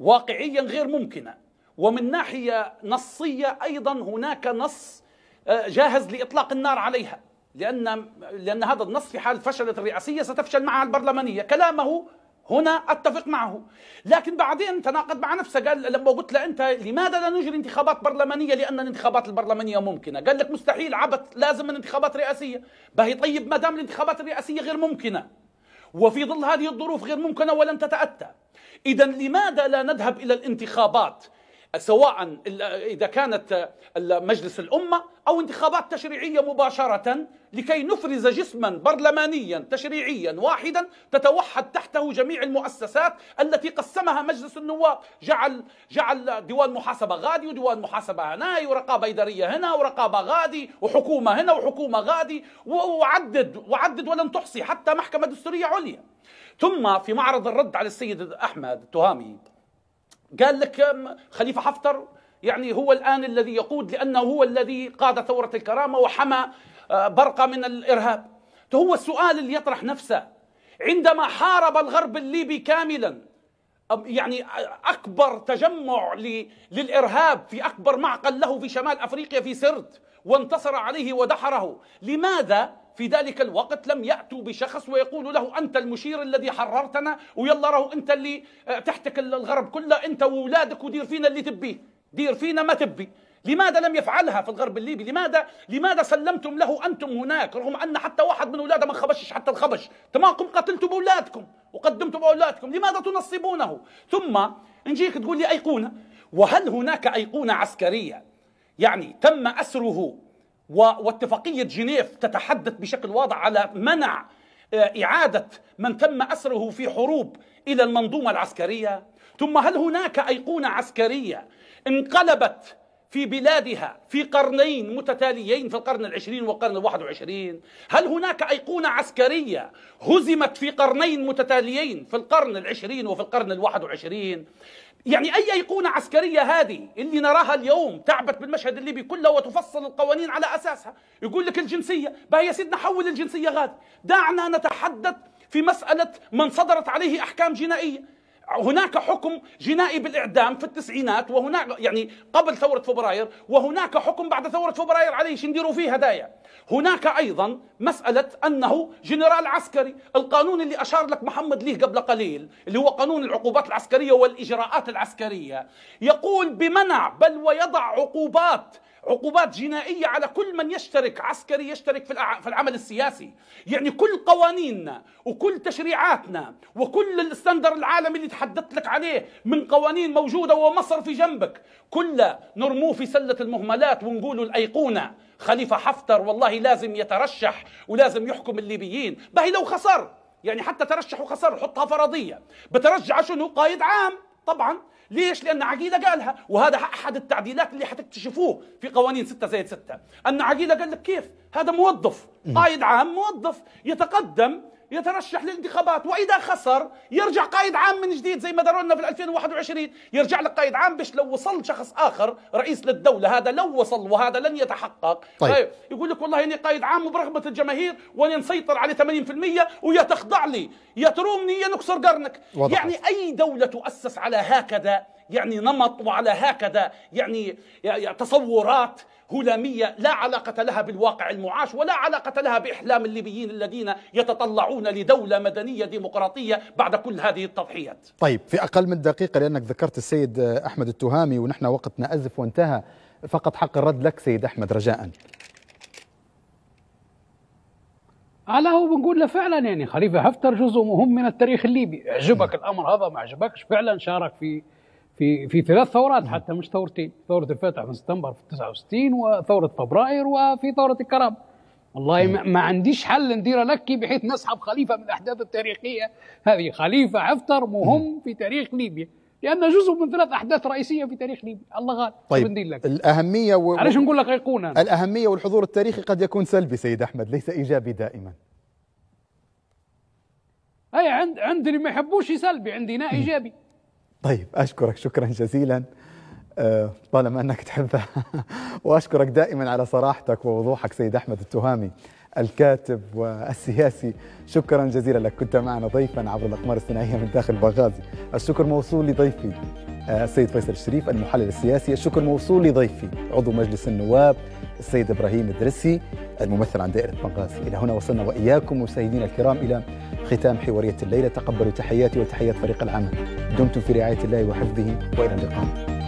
واقعيا غير ممكنة. ومن ناحية نصية أيضا هناك نص آه، جاهز لإطلاق النار عليها. لأن لأن هذا النص في حال فشلت الرئاسية ستفشل معها البرلمانية. كلامه هنا أتفق معه. لكن بعدين تناقض مع نفسه. قال لما قلت له أنت لماذا لا نجري انتخابات برلمانية؟ لأن الانتخابات البرلمانية ممكنة. قال لك مستحيل عبث لازم انتخابات رئاسية. باهي طيب ما دام الانتخابات الرئاسية غير ممكنة وفي ظل هذه الظروف غير ممكنة ولن تتأتى. اذا لماذا لا نذهب إلى الانتخابات سواء إذا كانت مجلس الأمة أو انتخابات تشريعية مباشرة لكي نفرز جسما برلمانيا تشريعيا واحدا تتوحد تحته جميع المؤسسات التي قسمها مجلس النواب. جعل جعل ديوان محاسبة غادي وديوان محاسبة هنا ورقابة إدارية هنا ورقابة غادي وحكومة هنا وحكومة غادي. وعدد وعدد ولن تحصي حتى محكمة دستورية عليا. ثم في معرض الرد على السيد أحمد التهامي قال لك خليفة حفتر يعني هو الآن الذي يقود لأنه هو الذي قاد ثورة الكرامة وحمى آه، برقة من الإرهاب. هو السؤال اللي يطرح نفسه. عندما حارب الغرب الليبي كاملا يعني أكبر تجمع للإرهاب في أكبر معقل له في شمال أفريقيا في سرت وانتصر عليه ودحره. لماذا؟ في ذلك الوقت لم يأتوا بشخص ويقولوا له أنت المشير الذي حررتنا ويلا راهو أنت اللي آه، تحتك الغرب كله أنت وأولادك ودير فينا اللي تبيه دير فينا ما تبي. لماذا لم يفعلها في الغرب الليبي؟ لماذا لماذا سلمتم له أنتم هناك؟ رغم أن حتى واحد من أولاده ما خبشش حتى الخبش. تماكم قتلتوا بأولادكم وقدمتوا بأولادكم لماذا تنصبونه؟ ثم نجيك تقول لي أيقونة. وهل هناك أيقونة عسكرية؟ يعني تم أسره واتفاقية جنيف تتحدث بشكل واضح على منع آه، إعادة من تم أسره في حروب إلى المنظومة العسكرية. ثم هل هناك أيقونة عسكرية انقلبت في بلادها في قرنين متتاليين في القرن العشرين والقرن الواحد وعشرين؟ هل هناك أيقونة عسكرية هزمت في قرنين متتاليين في القرن العشرين وفي القرن الواحد وعشرين؟ يعني أي أيقونة عسكرية هذه اللي نراها اليوم تعبت بالمشهد الليبي كله وتفصل القوانين على أساسها؟ يقول لك الجنسية بقى يا سيدنا حول الجنسية غادي دعنا نتحدث في مسألة من صدرت عليه أحكام جنائية. هناك حكم جنائي بالإعدام في التسعينات وهناك يعني قبل ثورة فبراير وهناك حكم بعد ثورة فبراير عليه. شنديروا فيه هدايا؟ هناك أيضا مسألة أنه جنرال عسكري القانون اللي أشار لك محمد ليه قبل قليل اللي هو قانون العقوبات العسكرية والإجراءات العسكرية يقول بمنع بل ويضع عقوبات عقوبات جنائية على كل من يشترك عسكري يشترك في العمل السياسي. يعني كل قوانيننا وكل تشريعاتنا وكل الستاندر العالمي اللي تحدثت لك عليه من قوانين موجودة ومصر في جنبك كله نرموه في سلة المهملات ونقولوا الأيقونة. خليفة حفتر والله لازم يترشح ولازم يحكم الليبيين. باهي لو خسر يعني حتى ترشح وخسر حطها فرضية. بترجع شنو؟ قائد عام. طبعا. ليش؟ لأن عقيلة قالها. وهذا أحد التعديلات اللي حتكتشفوه في قوانين 6 زائد 6 أن عقيلة قال لك كيف؟ هذا موظف. قائد عام موظف. يتقدم يترشح للانتخابات وإذا خسر يرجع قائد عام من جديد زي ما داروا لنا في 2021 يرجع لك قائد عام باش لو وصل شخص آخر رئيس للدولة هذا لو وصل وهذا لن يتحقق طيب. طيب. يقول لك والله إني قائد عام وبرغبه الجماهير وأنا نسيطر على 80% ويا تخضع لي يا ترومني يا نكسر قرنك. يعني أي دولة تؤسس على هكذا يعني نمط وعلى هكذا يعني تصورات هلامية لا علاقة لها بالواقع المعاش ولا علاقة لها بإحلام الليبيين الذين يتطلعون لدولة مدنية ديمقراطية بعد كل هذه التضحيات. طيب في أقل من دقيقة لأنك ذكرت السيد أحمد التهامي ونحن وقتنا أزف وانتهى فقط حق الرد لك سيد أحمد رجاء. على هو بنقول له فعلا يعني خليفة حفتر جزء مهم من التاريخ الليبي. يعجبك الأمر هذا ما عجبكش فعلا شارك في في في ثلاث ثورات حتى مش ثورتين. ثورة الفتح في سبتمبر في 69 وثورة فبراير وفي ثورة الكرام. والله ما عنديش حل ندير لك بحيث نسحب خليفة من الأحداث التاريخية. هذه خليفة حفتر مهم في تاريخ ليبيا. لأنه جزء من ثلاث أحداث رئيسية في تاريخ ليبيا. الله غالب. طيب ندير لك؟ الأهمية و... علاش نقول لك أيقونة الأهمية والحضور التاريخي قد يكون سلبي سيد أحمد ليس إيجابي دائما. أي عند عند اللي ما يحبوش سلبي عندنا إيجابي. طيب أشكرك شكرا جزيلا. أه طالما أنك تحبها وأشكرك دائما على صراحتك ووضوحك سيد أحمد التهامي الكاتب والسياسي. شكرا جزيلا لك كنت معنا ضيفا عبر الأقمار الصناعية من داخل بغازي. الشكر موصول لضيفي السيد فيصل الشريف المحلل السياسي. الشكر موصول لضيفي عضو مجلس النواب السيد إبراهيم الدرسي الممثل عن دائرة بنغازي إلى هنا وصلنا وإياكم مشاهدينا الكرام إلى ختام حوارية الليلة. تقبلوا تحياتي وتحيات فريق العمل. دمتم في رعاية الله وحفظه وإلى اللقاء.